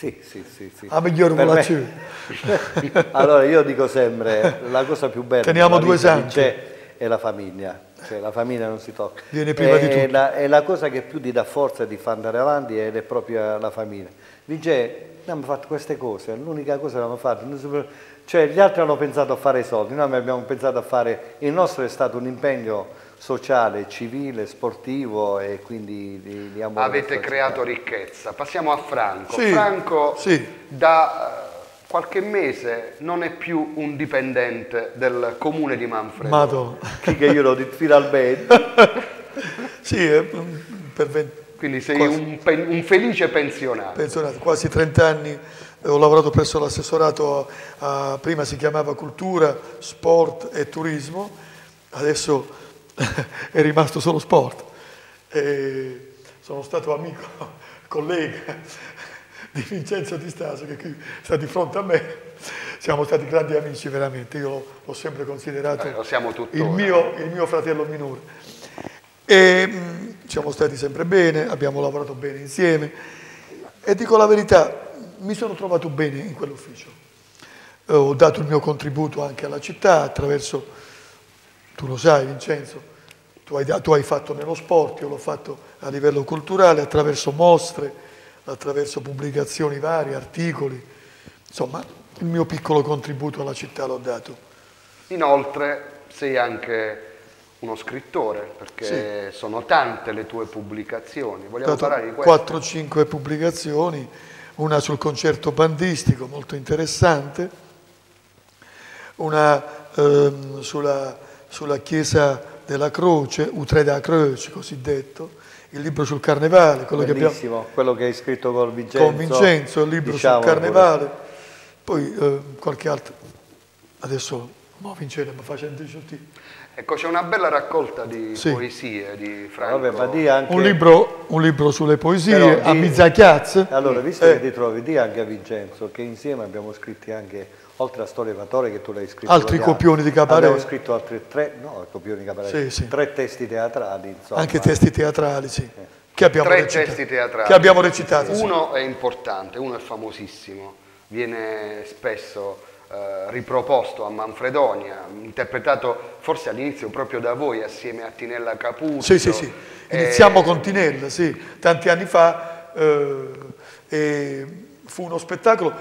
Sì, sì, sì. sì. La miglior me- volazione. allora io dico sempre, la cosa più bella Teniamo due di. C'è è la famiglia, cioè la famiglia non si tocca. Viene prima di È tutto. la- è la cosa che più ti dà forza di far andare avanti ed è proprio la famiglia. Vince, abbiamo fatto queste cose, l'unica cosa che abbiamo fatto. Cioè gli altri hanno pensato a fare i soldi, noi abbiamo pensato a fare, il nostro è stato un impegno sociale, civile, sportivo e quindi di, di amore. Avete creato ricchezza. Passiamo a Franco. Sì, Franco sì. da eh, qualche mese non è più un dipendente del comune di Manfredo. Città. Chi che io lo dico finalmente. Sì, è, mm, per 20 Quindi sei Quasi. un, pen- un felice pensionato. pensionato, quasi 30 anni, eh, ho lavorato presso l'assessorato, a- a- prima si chiamava cultura, sport e turismo, adesso è rimasto solo sport. E sono stato amico, collega di Vincenzo Di Stasio che qui sta di fronte a me, siamo stati grandi amici veramente, io l'ho, sempre considerato Eh, il mio, il mio fratello minore. E mh, siamo stati sempre bene, abbiamo lavorato bene insieme e dico la verità, mi sono trovato bene in quell'ufficio. Eh, ho dato il mio contributo anche alla città attraverso, tu lo sai Vincenzo, tu hai, tu hai fatto nello sport, io l'ho fatto a livello culturale attraverso mostre, attraverso pubblicazioni varie, articoli, insomma il mio piccolo contributo alla città l'ho dato. Inoltre sei anche uno scrittore, perché sono tante le tue pubblicazioni. Vogliamo parlare di questo? 4-5 pubblicazioni, una sul concerto bandistico molto interessante, una ehm, sulla, sulla chiesa della croce, Utreda Croce cosiddetto, il libro sul carnevale, quello che abbiamo Bellissimo, quello che hai scritto con Vincenzo. con Vincenzo, il libro Diciamolo sul pure. carnevale, poi eh, qualche altro, adesso mo Vincenzo mi facendo tutti. Ecco, c'è una bella raccolta di Sì. poesie di Franco. Vabbè, ma di anche... Un libro, un libro sulle poesie, Però a di- Mizzachiaz. Allora, visto Eh. che ti trovi, di anche a Vincenzo che insieme abbiamo scritto anche, oltre a Storia Fatore che tu l'hai scritto Altri copioni di cabaret. Abbiamo scritto altri tre, no, copioni di cabaret, Sì, sì. tre testi teatrali, insomma. Anche testi teatrali, sì. Che abbiamo Tre recitato. testi teatrali. Che abbiamo recitato. sì. Uno è importante, uno è famosissimo, viene spesso eh, riproposto a Manfredonia, interpretato forse all'inizio proprio da voi assieme a Tinella Caputo. Sì, sì, sì. Eh, Iniziamo con Tinella, sì. Tanti anni fa eh, e fu uno spettacolo,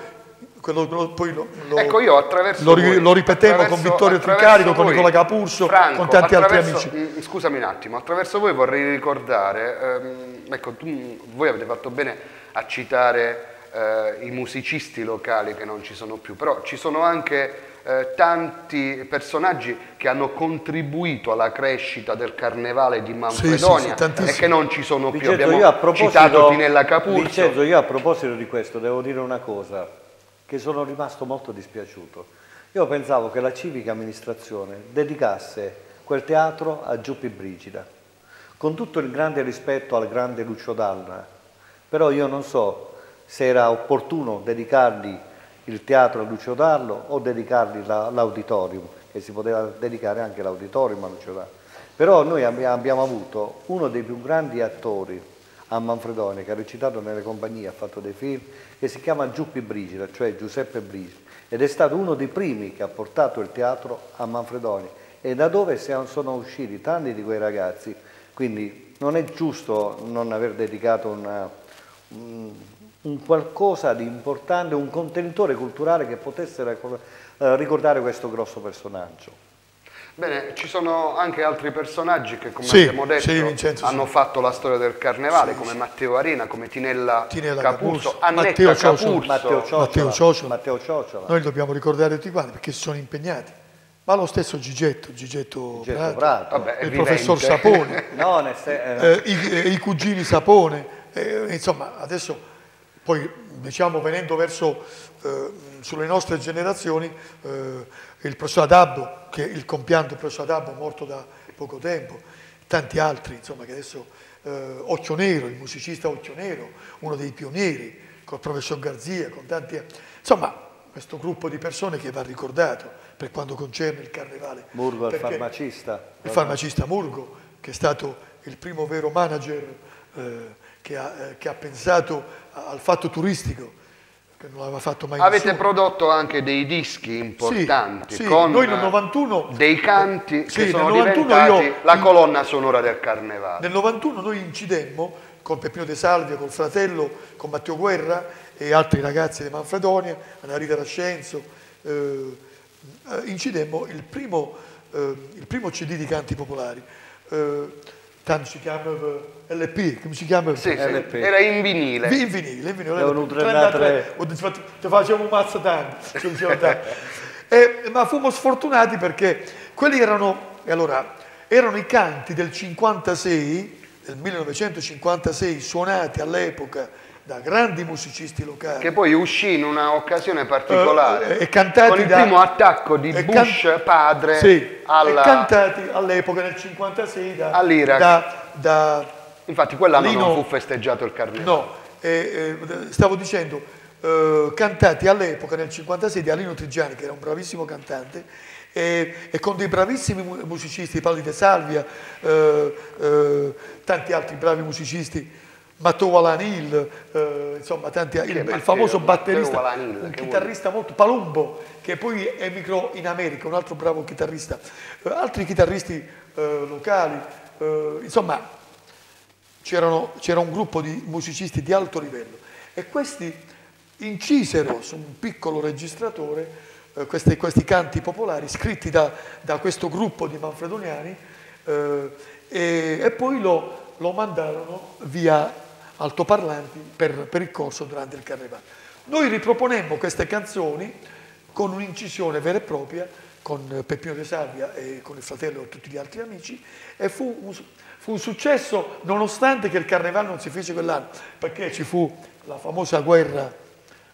quello, quello- poi lo, lo- Ecco, io attraverso lo, voi, lo ripetevo con Vittorio Trincarico, con Nicola Capurso, Franco, con tanti altri amici. mm, Scusami un attimo, attraverso voi vorrei ricordare, ehm, ecco, tu- voi avete fatto bene a citare eh, i musicisti locali che non ci sono più, però ci sono anche eh, tanti personaggi che hanno contribuito alla crescita del carnevale di Manfredonia tantissimi. e che non ci sono più. Vincenzo, Abbiamo io a proposito, citato Tinella Capurso. Vincenzo, io a proposito di questo devo dire una cosa, che sono rimasto molto dispiaciuto. Io pensavo che la civica amministrazione dedicasse quel teatro a Giuppi Brigida, con tutto il grande rispetto al grande Lucio Dalla, però io non so se era opportuno dedicargli il teatro a Lucio Dallo o dedicargli l'auditorium, che si poteva dedicare anche l'auditorium a Lucio Dallo. Però noi abbiamo avuto uno dei più grandi attori a Manfredonia, che ha recitato nelle compagnie, ha fatto dei film, che si chiama Giuppi Brigida, cioè Giuseppe Brigida, ed è stato uno dei primi che ha portato il teatro a Manfredonia e da dove sono usciti tanti di quei ragazzi, quindi non è giusto non aver dedicato una, un, un qualcosa di importante, un contenitore culturale che potesse eh, ricordare questo grosso personaggio. Bene, ci sono anche altri personaggi che, come sì, abbiamo detto, sì, Vincenzo, hanno sì. fatto la storia del carnevale, come Matteo Arena, come Tinella, Tinella Annetta Matteo Cioccio. Capurso. Matteo Cioccio. Matteo Cioccio. Matteo Cioccio. Noi dobbiamo ricordare tutti quanti perché si sono impegnati. Ma lo stesso Gigetto, Gigetto, Gigetto Prato, Prato. Vabbè, il evidente. professor Sapone, No, eh, eh, i, eh, i cugini Sapone, eh, insomma adesso poi diciamo venendo verso eh, sulle nostre generazioni eh, il professor Adabbo, che il compianto professor Adabbo morto da poco tempo, tanti altri insomma che adesso eh, Occhio Nero, il musicista Occhio Nero, uno dei pionieri, col professor Garzia, con tanti insomma questo gruppo di persone che va ricordato per quanto concerne il carnevale. Murgo, il farmacista. il farmacista Murgo, che è stato il primo vero manager eh, che, ha, eh, che ha pensato al fatto turistico, che non l'aveva fatto mai Avete nessuno. prodotto anche dei dischi importanti sì, con noi nel 91 dei canti sì, che sono nel 91 diventati io- la colonna sonora del carnevale. Nel 91 noi incidemmo con Peppino De Salvia, col fratello, con Matteo Guerra e altri ragazzi di Manfredonia, Annarita Rascenzo, eh, eh, incidemmo il primo, eh, il primo CD di canti popolari. Eh, tanto si chiama eh, LP, come si chiama? Sì, sì, LP. era in vinile. In vinile, in vinile. Erano 33, o ti fa- ti facciamo un mazzo tanto, tanto. Eh, ma fummo sfortunati perché quelli erano, e allora, erano i canti del 56, del 1956, suonati all'epoca da grandi musicisti locali. che poi uscì in una occasione particolare Eh, e cantati con il da- primo attacco di Bush padre sì, alla... e cantati all'epoca nel 56 da, All'Iraq. da, da infatti quell'anno non fu festeggiato il carnevale No, eh, eh, stavo dicendo, eh, cantati all'epoca nel 56 da Alino Trigiani, che era un bravissimo cantante, e, e con dei bravissimi mu- musicisti, Paoli De Salvia, eh, eh, tanti altri bravi musicisti, Matteo Walanil, eh, insomma, tanti, il, il Matteo? famoso batterista, Walanil, un chitarrista molto, Palumbo, che poi emigrò in America, un altro bravo chitarrista, Eh, altri chitarristi eh, locali, eh, insomma, c'erano- c'era un gruppo di musicisti di alto livello e questi incisero su un piccolo registratore eh, questi, questi canti popolari scritti da, da questo gruppo di manfredoniani eh, e, e poi lo, lo mandarono via altoparlanti per, per il corso durante il carnevale. Noi riproponemmo queste canzoni con un'incisione vera e propria con Peppino De Salvia e con il fratello e tutti gli altri amici e fu un, fu un successo nonostante che il carnevale non si fece quell'anno perché ci fu la famosa guerra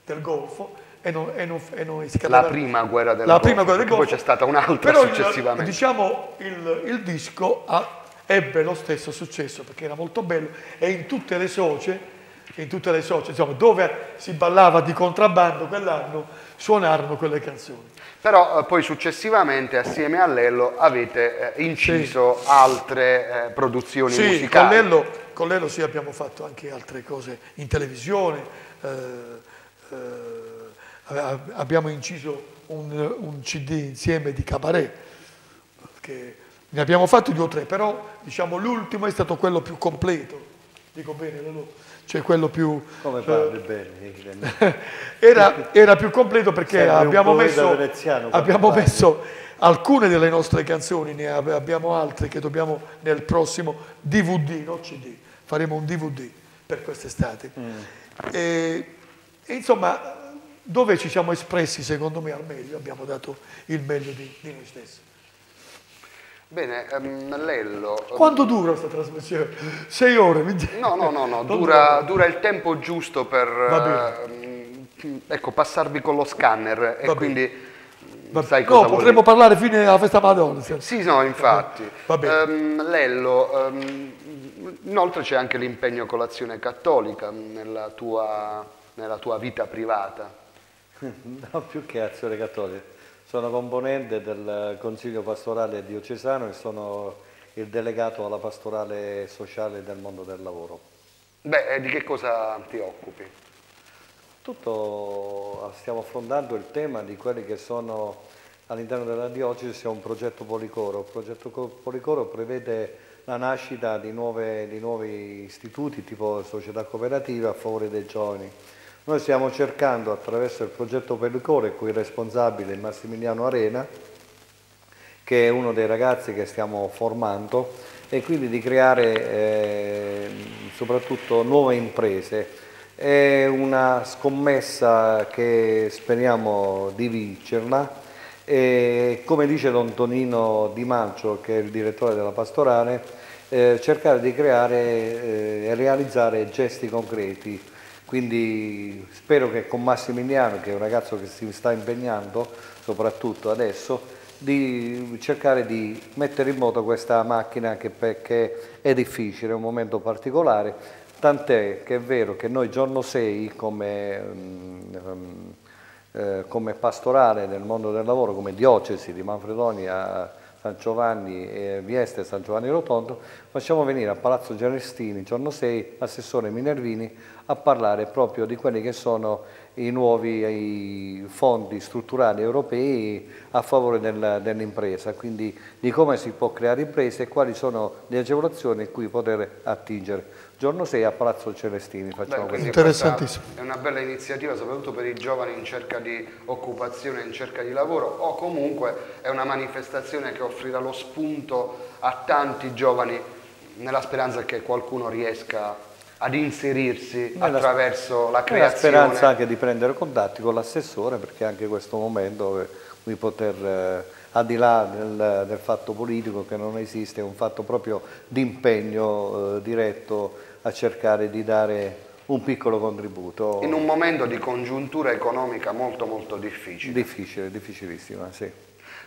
del Golfo e non, e non- e non la prima guerra del la Golfo, prima guerra del perché poi Golfo. c'è stata un'altra Però il- successivamente diciamo il, il disco ha- ebbe lo stesso successo perché era molto bello e in tutte le socie in tutte le socie, insomma, dove si ballava di contrabbando quell'anno, suonarono quelle canzoni. Però eh, poi successivamente assieme a Lello avete eh, inciso altre eh, produzioni Sì, con musicali. Lello, con Lello sì abbiamo fatto anche altre cose in televisione, eh, eh, abbiamo inciso un, un CD insieme di cabaret, che ne abbiamo fatti due o tre, però diciamo l'ultimo è stato quello più completo, dico bene Lello, cioè quello più... Come eh, parli bene? era, era più completo perché abbiamo messo, abbiamo messo alcune delle nostre canzoni, ne ab- abbiamo altre che dobbiamo nel prossimo DVD, non CD, faremo un DVD per quest'estate. Mm. E, e insomma, dove ci siamo espressi secondo me al meglio, abbiamo dato il meglio di, di noi stessi. Bene, ehm, Lello... Quanto dura questa trasmissione? Sei ore? mi- No, no, no, no, dura, dura il tempo giusto per ehm, ecco, passarvi con lo scanner e quindi sai no, potremmo dire. parlare fino alla festa Madonna. se- Sì, no, infatti. Va bene. Ehm, Lello, ehm, inoltre c'è anche l'impegno con l'azione cattolica nella tua, nella tua vita privata. No, più che azione cattolica. Sono componente del Consiglio Pastorale Diocesano e sono il delegato alla pastorale sociale del mondo del lavoro. Beh, e di che cosa ti occupi? Tutto stiamo affrontando il tema di quelli che sono all'interno della diocesi, un progetto Policoro. Il progetto Co- Policoro prevede la nascita di, nuove- di nuovi istituti tipo società cooperative a favore dei giovani. Noi stiamo cercando attraverso il progetto Policoro, il cui responsabile è Massimiliano Arena, che è uno dei ragazzi che stiamo formando e quindi di creare eh, soprattutto nuove imprese. È una scommessa che speriamo di vincerla e come dice Don Tonino Di Mancio, che è il direttore della pastorale, eh, cercare di creare eh, e realizzare gesti concreti. Quindi spero che con Massimiliano, che è un ragazzo che si sta impegnando, soprattutto adesso, di cercare di mettere in moto questa macchina che, perché è difficile, è un momento particolare, tant'è che è vero che noi giorno 6 come, eh, come pastorale nel mondo del lavoro, come diocesi di Manfredonia, San Giovanni, e Vieste e San Giovanni Rotondo, facciamo venire a Palazzo Gianestini, giorno 6, l'assessore Minervini, a parlare proprio di quelli che sono i nuovi i fondi strutturali europei a favore del- dell'impresa, quindi di come si può creare imprese e quali sono le agevolazioni a cui poter attingere. Giorno 6 a Palazzo Celestini facciamo Beh, Interessantissimo. questa È una bella iniziativa, soprattutto per i giovani in cerca di occupazione, in cerca di lavoro, o comunque è una manifestazione che offrirà lo spunto a tanti giovani nella speranza che qualcuno riesca ad inserirsi Nella- attraverso la creazione. speranza anche di prendere contatti con l'assessore perché anche questo momento eh, di poter, eh, al di là del, del fatto politico che non esiste, è un fatto proprio di impegno eh, diretto a cercare di dare un piccolo contributo. In un momento di congiuntura economica molto molto difficile. Difficile, difficilissima, sì.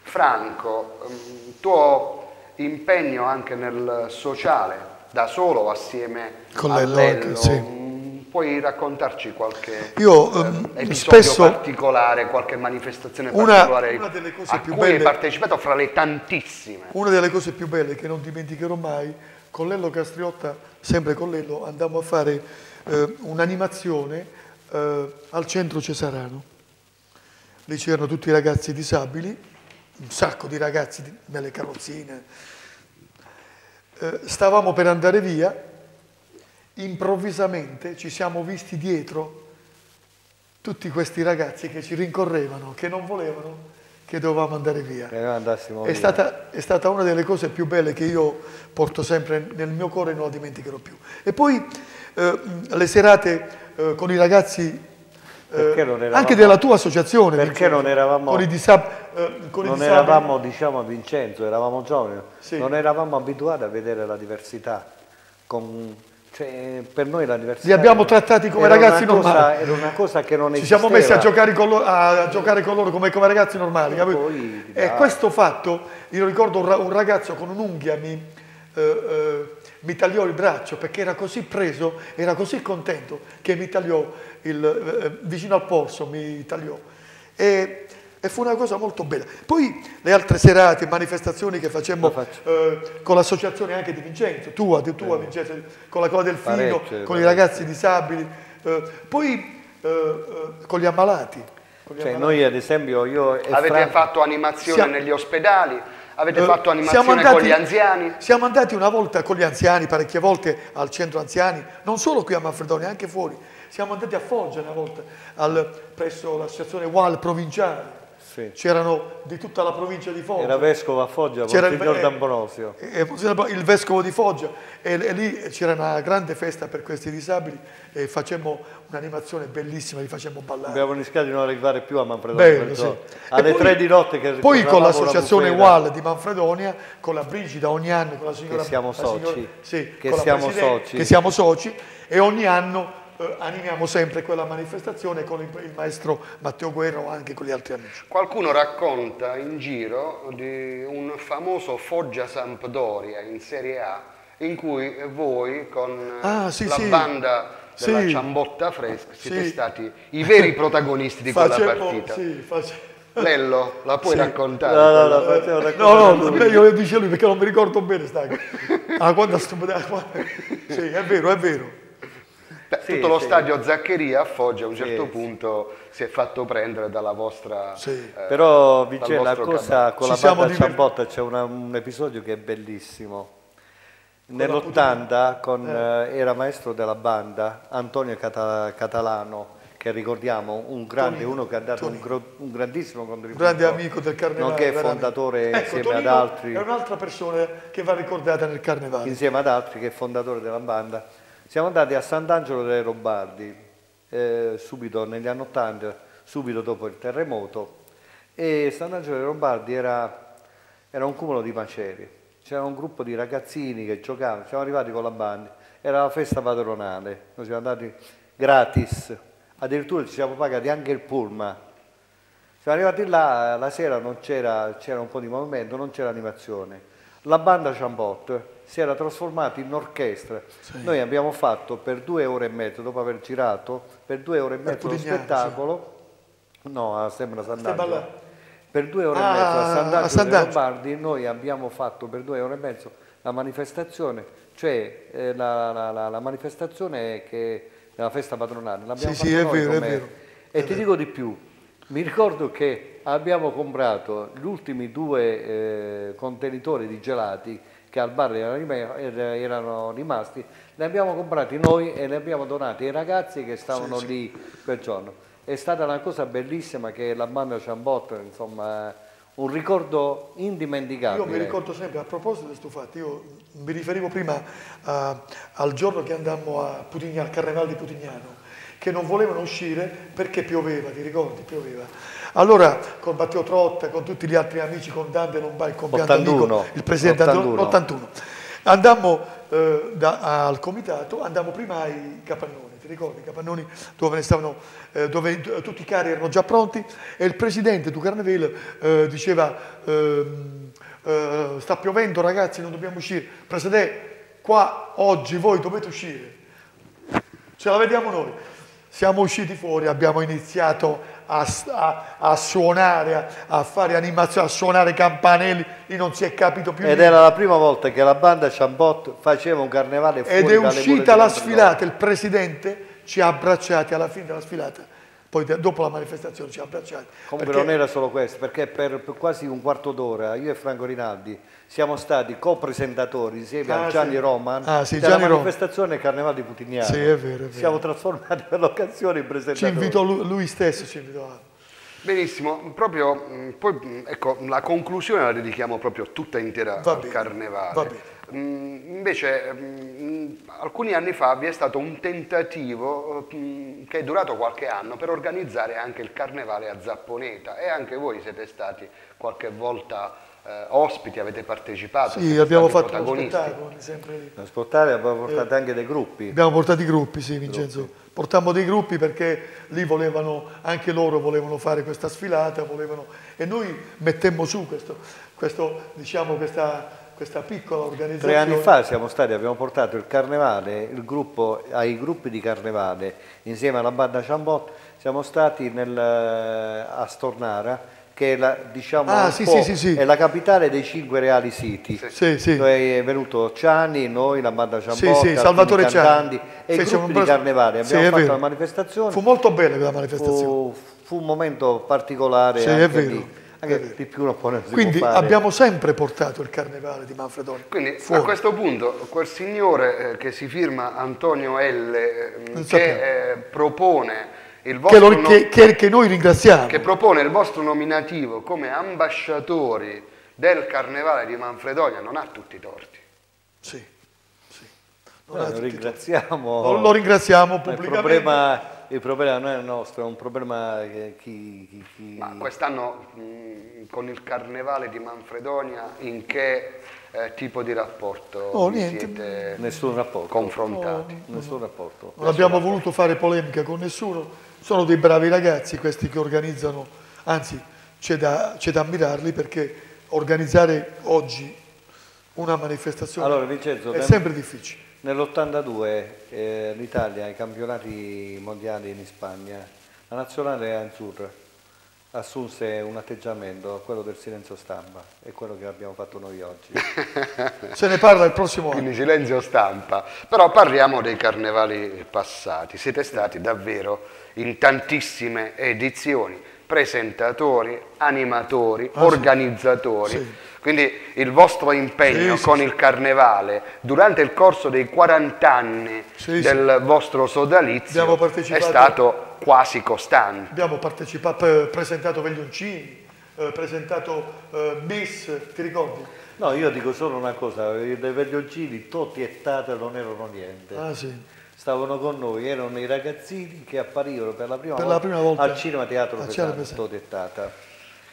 Franco, ehm, tuo impegno anche nel sociale, da solo o assieme Con a Lello sì. Puoi raccontarci qualche Io, ehm, episodio spesso- particolare, qualche manifestazione Una- particolare una delle cose a più cui hai belle- partecipato fra le tantissime? Una delle cose più belle che non dimenticherò mai, con Lello Castriotta, sempre con Lello, andammo a fare eh, un'animazione eh, al centro cesarano. Lì c'erano tutti i ragazzi disabili, un sacco di ragazzi di- nelle carrozzine. Eh, stavamo per andare via, improvvisamente ci siamo visti dietro tutti questi ragazzi che ci rincorrevano, che non volevano che dovevamo andare via. È stata, è stata una delle cose più belle che io porto sempre nel mio cuore e non la dimenticherò più. E poi eh, le serate eh, con i ragazzi, eh, eravamo- anche della tua associazione, Perché Vincenzo, non eravamo- con i, eh, con i non disabili. eravamo, diciamo, a Vincenzo, eravamo giovani, Sì. non eravamo abituati a vedere la diversità. Con- cioè, per noi la diversità Li abbiamo trattati come ragazzi cosa- normali. Era una cosa che non Ci esisteva. siamo messi a giocare con loro, a giocare con loro come, come ragazzi normali. E poi, e questo fatto, io ricordo un ragazzo con un'unghia mi, eh, eh, mi tagliò il braccio perché era così preso, era così contento che mi tagliò il, eh, vicino al polso, mi tagliò. E, e fu una cosa molto bella. Poi le altre serate, manifestazioni che facemmo eh, con l'associazione anche di Vincenzo, tua, di tua Vincenzo, con la Cola del Fino, con i parecchie. ragazzi disabili, eh, poi eh, eh, con gli ammalati. con gli Cioè, ammalati. noi ad esempio, io e Avete Franco- fatto animazione Siamo- negli ospedali? Avete Eh, fatto animazione andati- con gli anziani? Siamo andati una volta con gli anziani, parecchie volte al centro anziani, non solo qui a Manfredonia, anche fuori. Siamo andati a Foggia una volta al- presso l'associazione UAL provinciale. Sì. C'erano di tutta la provincia di Foggia. era vescovo a Foggia, C'era il, Monsignor eh, D'Ambrosio. eh, Monsignor- il vescovo di Foggia e, e lì c'era una grande festa per questi disabili e facemmo un'animazione bellissima, li facemmo ballare. Abbiamo rischiato di non arrivare più a Manfredonia. Bello, sì. Alle poi- tre di notte che Poi con l'associazione la UAL di Manfredonia, con la Brigida ogni anno, con la signora... Che siamo la signora- soci. sì, Che siamo soci. Che siamo soci e ogni anno eh, animiamo sempre quella manifestazione con il, il maestro Matteo Guerra o anche con gli altri amici. Qualcuno racconta in giro di un famoso Foggia Sampdoria in Serie A in cui voi con Ah, sì, la sì. banda della Sì. Ciambotta Fresca siete Sì. stati i veri protagonisti di quella Facevo- partita. Sì, face- Lello, la puoi Sì. raccontare? No, no, no, facciamo No, no, beh, io lo dice lui perché non mi ricordo bene sta cosa. Ah, quando stupida. Sì, è vero, è vero. Beh, Sì, tutto lo sì. stadio Zaccheria a Foggia a un certo sì. punto si è fatto prendere dalla vostra... Sì. eh, Però Vigè, la cosa cabaret. con Ci la siamo banda. Ciambotta c'è una- un episodio che è bellissimo. la Nell'80 con, eh, era maestro della banda Antonio Cata- Catalano, che ricordiamo un grande, Tonino, uno che ha dato un, un grandissimo contributo. grande amico del carnevale. Nonché fondatore Ecco, insieme Tonino ad altri. È un'altra persona che va ricordata nel carnevale. insieme ad altri che è fondatore della banda. Siamo andati a Sant'Angelo dei Robardi, eh, subito negli anni 80, subito dopo il terremoto, e Sant'Angelo dei Robardi era, era un cumulo di macerie. C'era un gruppo di ragazzini che giocavano, siamo arrivati con la banda, era la festa padronale, noi siamo andati gratis, addirittura ci siamo pagati anche il pullman. Siamo arrivati là, la sera non c'era un po' di movimento, non c'era animazione. La banda Ciambot si era trasformata in orchestra. Noi abbiamo fatto per due ore e mezzo, dopo aver girato, per due ore e mezzo lo spettacolo, no, a Sembra Sant'Angelo, per due ore Ah, e mezzo a a Sant'Angelo dei Sant'Angelo. Lombardi noi abbiamo fatto per due ore e mezzo la manifestazione, cioè eh, la, la- la- la manifestazione che della festa patronale. L'abbiamo Sì, sì, fatta è noi vero, è vero. E ti dico di più, mi ricordo che abbiamo comprato gli ultimi due eh, contenitori di gelati che al bar erano, er- rimasti, li abbiamo comprati noi e li abbiamo donati ai ragazzi che stavano lì quel giorno. È stata una cosa bellissima che la banda Ciambotto, insomma, un ricordo indimenticabile. Io mi ricordo sempre, a proposito di questo fatto, io mi riferivo prima a- al giorno che andammo a Putigna- al carnevale di Putignano, che non volevano uscire perché pioveva, ti ricordi? Pioveva. Allora, con Matteo Trotta, con tutti gli altri amici, con Dante Lombardi, con Pianto 81, Amico, il presidente 81. 81. Andammo eh, da- al comitato, andammo prima ai capannoni, ti ricordi? I capannoni dove, stavano, eh, dove tutti i carri erano già pronti e il presidente du Carnevale eh, diceva ehm, eh, sta piovendo ragazzi, non dobbiamo uscire. Presidente, qua oggi voi dovete uscire. Ce la vediamo noi. Siamo usciti fuori, abbiamo iniziato a, a- a suonare, a, a fare animazioni, a suonare campanelli, lì non si è capito più Ed niente. era la prima volta che la banda Ciambot faceva un carnevale fuori Ed è uscita la sfilata, il presidente ci ha abbracciati alla fine della sfilata, poi dopo la manifestazione ci ha abbracciati. Comunque Perché- non era solo questo, perché per, quasi un quarto d'ora io e Franco Rinaldi siamo stati copresentatori insieme Ah, a Gianni sì. Roman Ah, sì, della Gianni Roman. manifestazione Carnevale di Putignano. Sì, è vero, è vero. Siamo trasformati per l'occasione in Ci presentatori. invitò lui, lui stesso, ci invitò a... Benissimo, proprio mh, poi mh, ecco, la conclusione la dedichiamo proprio tutta intera Va al bene, carnevale. va bene. Mh, invece mh, alcuni anni fa vi è stato un tentativo mh, che è durato qualche anno per organizzare anche il carnevale a Zapponeta e anche voi siete stati qualche volta eh, ospiti, avete partecipato. Sì, abbiamo fatto uno spettacolo, sempre lì. A sportare abbiamo portato anche dei gruppi. Abbiamo portato i gruppi, sì, Vincenzo. Portammo dei gruppi perché lì volevano, anche loro volevano fare questa sfilata, volevano, e noi mettemmo su questo, questo, diciamo, questa, questa piccola organizzazione. Tre anni fa siamo stati, abbiamo portato il carnevale, il gruppo, ai gruppi di carnevale insieme alla banda Ciambot, siamo stati nel, eh, a Stornara, che è la, diciamo, Ah, sì, sì, sì, sì. è la capitale dei cinque reali siti. Sì, sì. Dove è venuto Ciani, noi, la banda Ciambot, Sì, sì, Salvatore Ciani. e i Fece un gruppi di carnevale. Sì, Abbiamo fatto vero. la manifestazione. Fu molto bella quella manifestazione. Fu, fu un momento particolare Sì, è vero, lì, anche di più non può, non si Quindi abbiamo sempre portato il carnevale di Manfredonia. Quindi fuori. a questo punto quel signore eh, che si firma Antonio L, eh, che eh, propone il che, vostro lo- no- che- che- che noi ringraziamo. che propone il vostro nominativo come ambasciatori del Carnevale di Manfredonia non ha tutti i torti. Sì. Non Noi lo ringraziamo. Lo, lo ringraziamo Ma il pubblicamente. problema, il problema non è il nostro, è un problema che chi, chi- chi- Ma quest'anno mh, con il Carnevale di Manfredonia in che eh, tipo di rapporto Oh, vi niente. siete Nessun rapporto. confrontati? Nessun rapporto. Non abbiamo voluto fare polemica con nessuno, sono dei bravi ragazzi questi che organizzano, anzi c'è da, c'è da ammirarli perché organizzare oggi una manifestazione Allora, Vincenzo, è sempre difficile. Nell'82 eh, l'Italia ai campionati mondiali in Spagna, la nazionale Azzurra assunse un atteggiamento, quello del silenzio stampa, è quello che abbiamo fatto noi oggi. Se ne parla il prossimo anno. Quindi silenzio stampa. Però parliamo dei carnevali passati. Siete stati davvero in tantissime edizioni, presentatori, animatori, Ah, sì. organizzatori. Sì. Quindi il vostro impegno Sì, con sì. il carnevale durante il corso dei 40 anni Sì, sì. del vostro sodalizio è stato quasi costante. Abbiamo partecipato, pre- presentato Veglioncini, eh, presentato eh, Miss, ti ricordi? No, io dico solo una cosa, i veglioncini, Totti e Tata non erano niente. Ah sì. Stavano con noi, erano i ragazzini che apparivano per la prima, Per la prima volta al cinema teatro Pesano. Totti e Tata.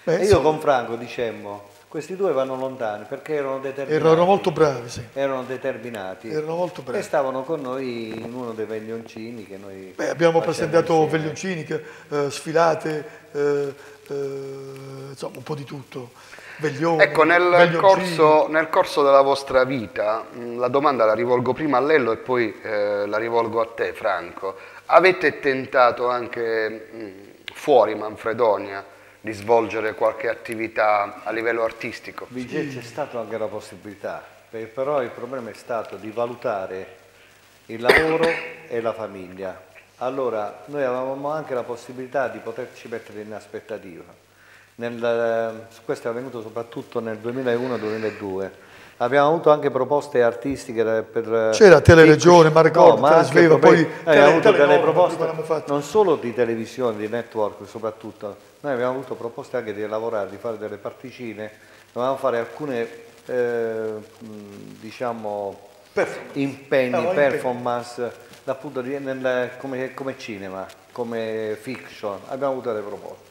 Beh, e io con Franco dicemmo, questi due vanno lontani perché erano determinati. erano molto bravi, sì. erano determinati Erano molto bravi. e stavano con noi in uno dei veglioncini che noi Beh, abbiamo presentato insieme. Veglioncini, che, eh, sfilate, eh, eh, insomma un po' di tutto. Veglioni, Ecco, nel corso, nel corso della vostra vita, mh, la domanda la rivolgo prima a Lello e poi eh, la rivolgo a te, Franco. Avete tentato anche mh, fuori Manfredonia di svolgere qualche attività a livello artistico? Vigè c'è stata anche la possibilità, pe- però il problema è stato di valutare il lavoro e la famiglia. Allora, noi avevamo anche la possibilità di poterci mettere in aspettativa. Nel, eh, questo è avvenuto soprattutto nel 2001-2002. Abbiamo avuto anche proposte artistiche per... C'era Teleregione, ma ricordo, ma anche Telesveva, poi eh, Tele- abbiamo avuto delle proposte non solo di televisione, di network soprattutto, noi abbiamo avuto proposte anche di lavorare, di fare delle particine, dovevamo fare alcune eh, diciamo Performance. impegni, impegni. performance dal punto di nel- come, come cinema, come fiction, abbiamo avuto delle proposte.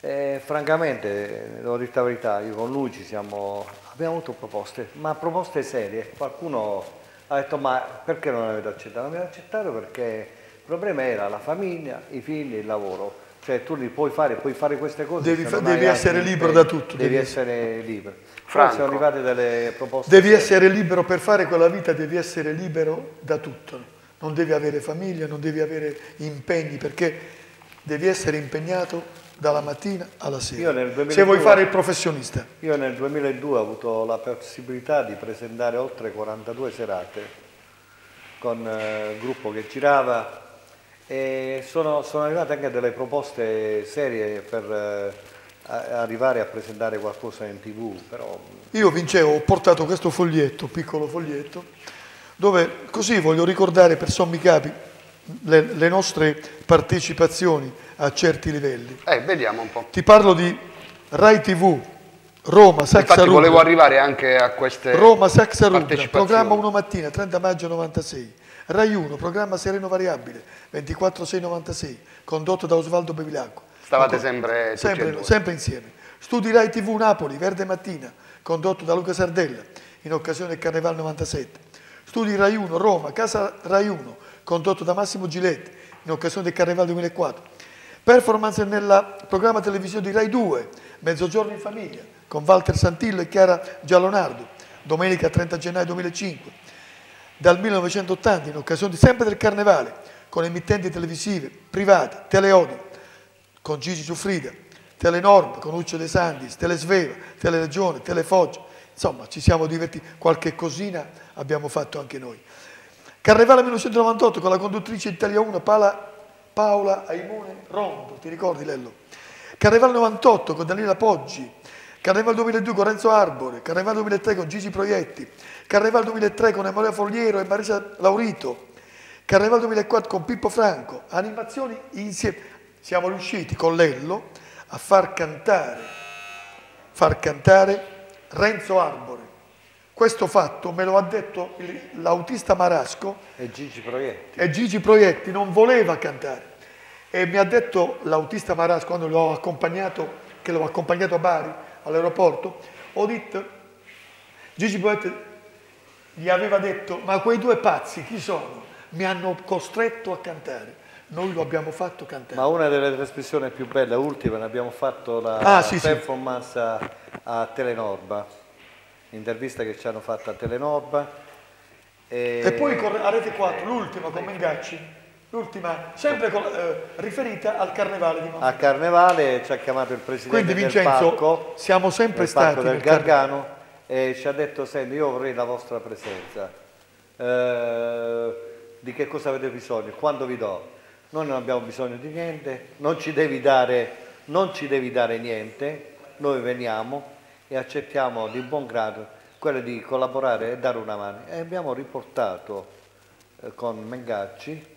E, francamente, devo dire la verità, io con lui ci siamo, abbiamo avuto proposte, ma proposte serie. Qualcuno ha detto ma perché non avete accettato? Non avete accettato perché il problema era la famiglia, i figli e il lavoro. Cioè tu li puoi fare, puoi fare queste cose. Devi fa- devi essere libero da tutto, Devi devi essere libero. Franco. sono arrivate delle proposte. Devi serie. essere libero per fare quella vita, devi essere libero da tutto. Non devi avere famiglia, non devi avere impegni, perché devi essere impegnato dalla mattina alla sera. nel 2002 Se vuoi fare il professionista. Io nel 2002 ho avuto la possibilità di presentare oltre 42 serate con eh, il gruppo che girava e sono, sono arrivate anche delle proposte serie per eh, arrivare a presentare qualcosa in tv, però Io vincevo, ho portato questo foglietto, piccolo foglietto, dove così voglio ricordare per sommi capi le, le nostre partecipazioni a certi livelli. Eh, vediamo un po'. Ti parlo di Rai TV, Roma, Saxa Infatti Rubra. volevo arrivare anche a queste Roma Saxa Rubra, programma 1 mattina, 30 maggio 96. Rai 1, programma Sereno Variabile, 24-6-96, condotto da Osvaldo Bevilacqua. Stavate Ancora- sempre sempre, sempre insieme. Studi Rai TV Napoli, Verde Mattina, condotto da Luca Sardella, in occasione del Carnevale 97. Studi Rai 1 Roma, Casa Rai 1, condotto da Massimo Giletti, in occasione del Carnevale 2004. Performance nel programma televisivo di Rai 2, Mezzogiorno in famiglia, con Walter Santillo e Chiara Giallonardo, domenica 30 gennaio 2005. Dal 1980, in occasione sempre del Carnevale, con emittenti televisive, private, Teleodio, con Gigi Giuffrida, Telenorm, con Uccio De Sandis, Telesveva, Teleregione, Telefoggia. Insomma, ci siamo divertiti, qualche cosina abbiamo fatto anche noi. Carnevale 1998 con la conduttrice Italia 1 Paola, Paola Aimone Rondo, ti ricordi Lello? Carnevale 98 con Daniela Poggi, Carnevale 2002 con Renzo Arbore, Carnevale 2003 con Gigi Proietti, Carnevale 2003 con Emanuele Fogliero e Marisa Laurito, Carnevale 2004 con Pippo Franco, animazioni insieme. Siamo riusciti con Lello a far cantare, far cantare Renzo Arbore. Questo fatto me lo ha detto l'autista Marasco e Gigi Proietti. e Gigi Proietti non voleva cantare. E mi ha detto l'autista Marasco quando l'ho accompagnato, che l'ho accompagnato a Bari, all'aeroporto, ho detto, Gigi Poet gli aveva detto, ma quei due pazzi chi sono? Mi hanno costretto a cantare. Noi lo abbiamo fatto cantare. Ma una delle trasmissioni più belle, ultima, ne abbiamo fatto la Ah, sì, sì. performance a, a Telenorba, intervista che ci hanno fatto a Telenorba. E, E poi a Rete 4, l'ultima con Mengacci, l'ultima sempre con- eh, riferita al carnevale di Manfredonia. a Carnevale ci ha chiamato il presidente Quindi del Vincenzo, parco, siamo sempre del stati del carnevale. Gargano e ci ha detto, senti, io vorrei la vostra presenza. Eh, di che cosa avete bisogno? Quando vi do? Noi non abbiamo bisogno di niente, non ci devi dare, non ci devi dare niente, noi veniamo e accettiamo di buon grado quello di collaborare e dare una mano. E abbiamo riportato eh, con Mengacci,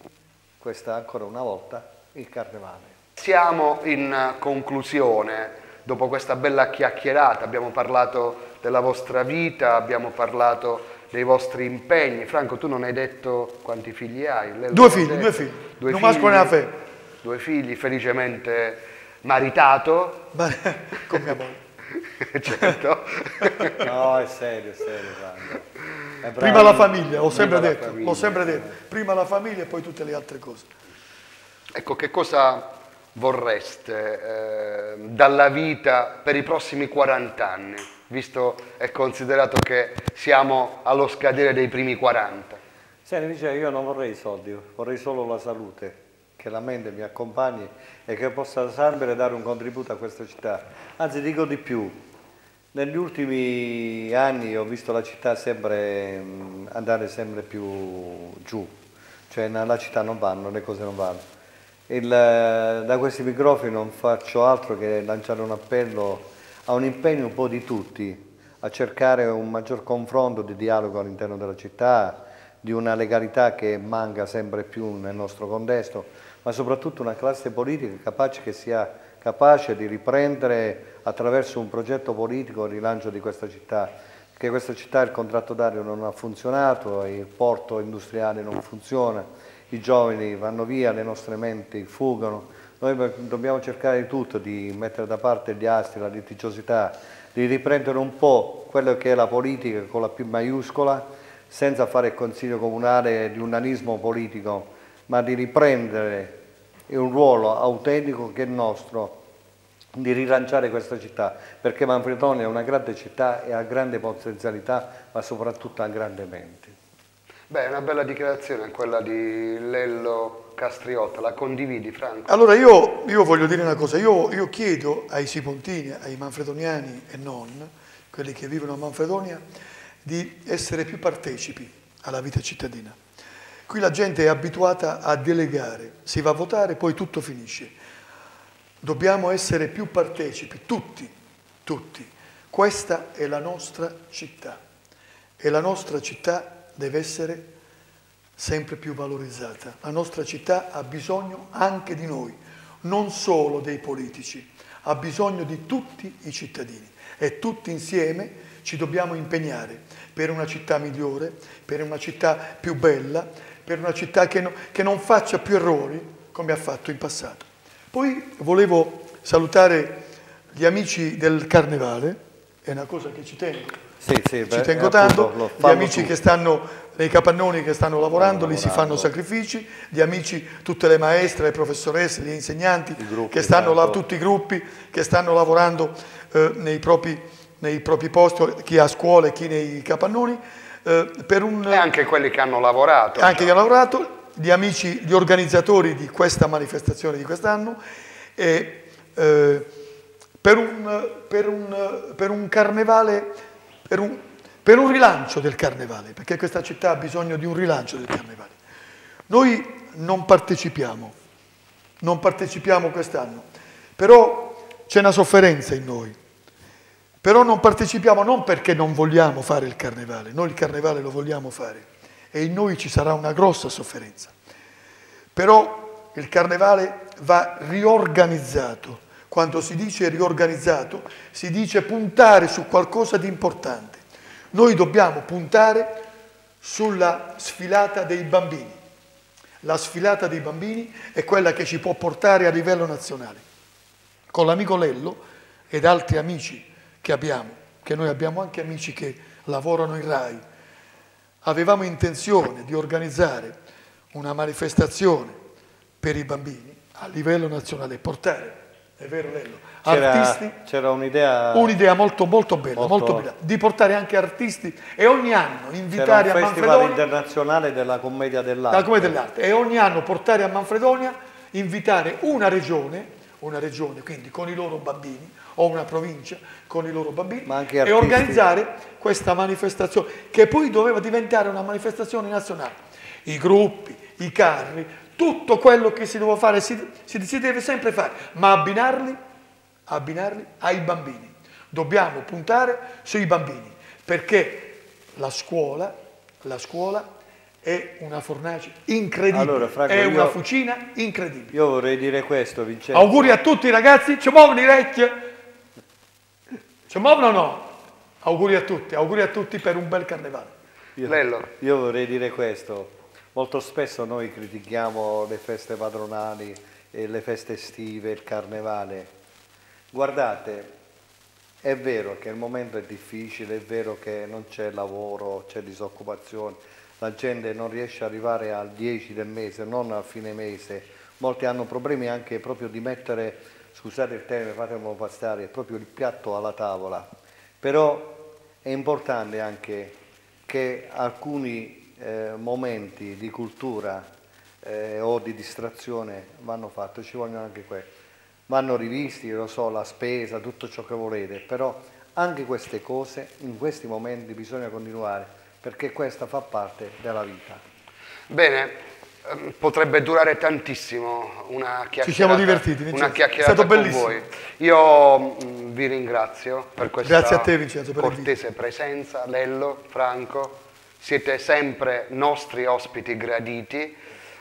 questa ancora una volta, il carnevale. Siamo in conclusione, dopo questa bella chiacchierata, abbiamo parlato della vostra vita, abbiamo parlato dei vostri impegni. Franco, tu non hai detto quanti figli hai? Due figli, detto. due figli. Due una figli, femmina. Due figli, felicemente maritato, Ma- con mia moglie. certo. No, è serio, è serio. È. Prima la famiglia, ho sempre Prima la detto, famiglia. l'ho sempre detto. Prima la famiglia e poi tutte le altre cose. Ecco, che cosa vorreste eh, dalla vita per i prossimi 40 anni, visto e considerato che siamo allo scadere dei primi 40? Senti, dice, io non vorrei i soldi, vorrei solo la salute, che la mente mi accompagni e che possa sempre dare un contributo a questa città. Anzi, dico di più, negli ultimi anni ho visto la città sempre mm, andare sempre più giù, cioè nella città non vanno, le cose non vanno. Il, eh, da questi microfoni non faccio altro che lanciare un appello a un impegno un po' di tutti, a cercare un maggior confronto di dialogo all'interno della città, di una legalità che manca sempre più nel nostro contesto, ma soprattutto una classe politica capace che sia capace di riprendere attraverso un progetto politico il rilancio di questa città, perché questa città il contratto d'aria non ha funzionato, il porto industriale non funziona, i giovani vanno via, le nostre menti fuggono, noi dobbiamo cercare di tutto, di mettere da parte gli astri, la litigiosità, di riprendere un po' quello che è la politica con la P maiuscola, senza fare il consiglio comunale di un nanismo politico, ma di riprendere un ruolo autentico che è nostro di rilanciare questa città, perché Manfredonia è una grande città e ha grande potenzialità, ma soprattutto ha grande mente. Beh, è una bella dichiarazione quella di Lello Castriotta, la condividi Franco? Allora io, io voglio dire una cosa, io, io chiedo ai sipontini, ai manfredoniani e non, quelli che vivono a Manfredonia, di essere più partecipi alla vita cittadina. Qui la gente è abituata a delegare, si va a votare, poi tutto finisce. Dobbiamo essere più partecipi, tutti, tutti. Questa è la nostra città e la nostra città deve essere sempre più valorizzata. La nostra città ha bisogno anche di noi, non solo dei politici, ha bisogno di tutti i cittadini e tutti insieme ci dobbiamo impegnare per una città migliore, per una città più bella, per una città che, no- che non faccia più errori come ha fatto in passato. Poi volevo salutare gli amici del Carnevale, è una cosa che ci tengo, Sì, sì, ci beh, tengo appunto, tanto, gli amici tutti. che stanno nei capannoni che stanno lavorando, lì si fanno sacrifici, gli amici, tutte le maestre, le professoresse, gli insegnanti gruppi, che stanno là, tanto. tutti i gruppi che stanno lavorando eh, nei, propri, nei propri posti, chi a scuola e chi nei capannoni, eh, per un... E anche quelli che hanno lavorato. anche chi ha lavorato, gli amici, gli organizzatori di questa manifestazione di quest'anno e eh, per, un, per, un, per un carnevale, per un, per un rilancio del carnevale, perché questa città ha bisogno di un rilancio del carnevale. Noi non partecipiamo, non partecipiamo quest'anno, però c'è una sofferenza in noi. Però non partecipiamo non perché non vogliamo fare il carnevale, noi il carnevale lo vogliamo fare e in noi ci sarà una grossa sofferenza. Però il carnevale va riorganizzato. Quando si dice riorganizzato, si dice puntare su qualcosa di importante. Noi dobbiamo puntare sulla sfilata dei bambini. La sfilata dei bambini è quella che ci può portare a livello nazionale. Con l'amico Lello ed altri amici che abbiamo, che noi abbiamo anche amici che lavorano in RAI, avevamo intenzione di organizzare una manifestazione per i bambini a livello nazionale e portare, è vero Lello, artisti... C'era un'idea... Un'idea molto, molto bella, molto... molto... bella, di portare anche artisti e ogni anno invitare a Manfredonia... un festival internazionale della commedia dell'arte. Della commedia dell'arte. E ogni anno portare a Manfredonia, invitare una regione, una regione quindi con i loro bambini, o una provincia con i loro bambini e organizzare questa manifestazione che poi doveva diventare una manifestazione nazionale. I gruppi, i carri, tutto quello che si doveva fare si, si, si deve sempre fare, ma abbinarli, abbinarli ai bambini. Dobbiamo puntare sui bambini perché la scuola, la scuola è una fornace incredibile, allora, Franco, è una fucina incredibile. Io vorrei dire questo, Vincenzo. Auguri a tutti ragazzi, ci muovono i vecchi. Ci muovono o no? Auguri a tutti, auguri a tutti per un bel carnevale. Io, io vorrei dire questo, molto spesso noi critichiamo le feste padronali, e le feste estive, il carnevale. Guardate, è vero che il momento è difficile, è vero che non c'è lavoro, c'è disoccupazione, la gente non riesce ad arrivare al 10 del mese, non a fine mese, molti hanno problemi anche proprio di mettere scusate il termine, fatemelo passare, è proprio il piatto alla tavola, però è importante anche che alcuni eh, momenti di cultura eh, o di distrazione vanno fatti, ci vogliono anche quelli, vanno rivisti, lo so, la spesa, tutto ciò che volete, però anche queste cose in questi momenti bisogna continuare perché questa fa parte della vita. Bene, potrebbe durare tantissimo una chiacchierata, Ci siamo divertiti, una chiacchierata è stato bellissimo. voi. Io mm, vi ringrazio per questa te, Vincenzo, per cortese presenza, Lello, Franco, siete sempre nostri ospiti graditi.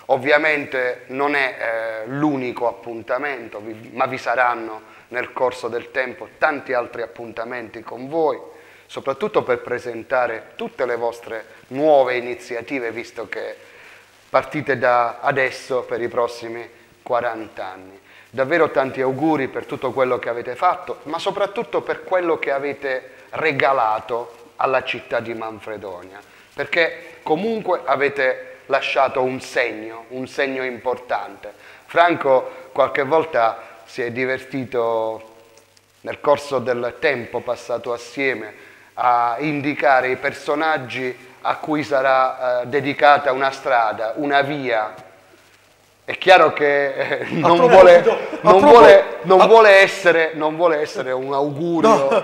Ovviamente non è eh, l'unico appuntamento, ma vi saranno nel corso del tempo tanti altri appuntamenti con voi, soprattutto per presentare tutte le vostre nuove iniziative, visto che partite da adesso per i prossimi 40 anni. Davvero tanti auguri per tutto quello che avete fatto, ma soprattutto per quello che avete regalato alla città di Manfredonia, perché comunque avete lasciato un segno, un segno importante. Franco qualche volta si è divertito nel corso del tempo passato assieme a indicare i personaggi a cui sarà eh, dedicata una strada, una via. È chiaro che eh, non, vuole, non, vuole, non, vuole essere, non, vuole, essere, un augurio, no,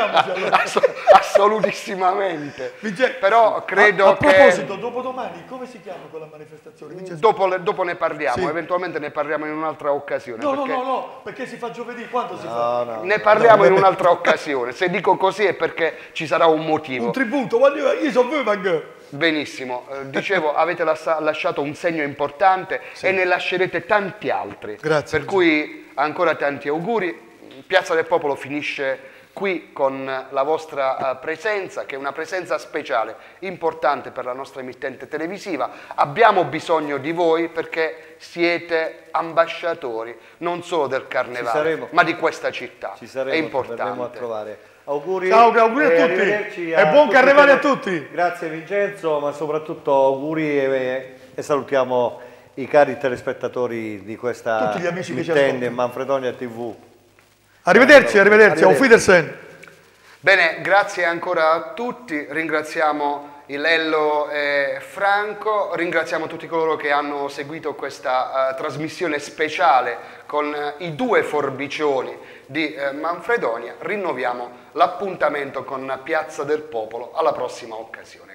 allora. assolutissimamente. Però credo a, a che... A proposito, dopodomani come si chiama quella manifestazione? Dopo, dopo, ne parliamo, sì. eventualmente ne parliamo in un'altra occasione. No, perché... no, no, no, perché si fa giovedì, quando no, si fa? No, ne parliamo in un'altra occasione. Se dico così è perché ci sarà un motivo. Un tributo, io sono Vömang. Benissimo, eh, dicevo avete lasciato un segno importante sì. e ne lascerete tanti altri. Grazie. Per cui ancora tanti auguri. Piazza del Popolo finisce qui con la vostra uh, presenza, che è una presenza speciale, importante per la nostra emittente televisiva. Abbiamo bisogno di voi perché siete ambasciatori non solo del carnevale, ma di questa città. Ci saremo, è importante. a trovare. Auguri, Ciao, auguri a tutti. e buon carnevale a tutti. Grazie Vincenzo, ma soprattutto auguri e, e salutiamo i cari telespettatori di questa Tutti gli amici emittente Manfredonia TV. Arrivederci, arrivederci, auf Wiedersehen. Bene, grazie ancora a tutti, ringraziamo Ilello e Franco, ringraziamo tutti coloro che hanno seguito questa uh, trasmissione speciale con uh, i due forbicioni di uh, Manfredonia, rinnoviamo l'appuntamento con Piazza del Popolo alla prossima occasione,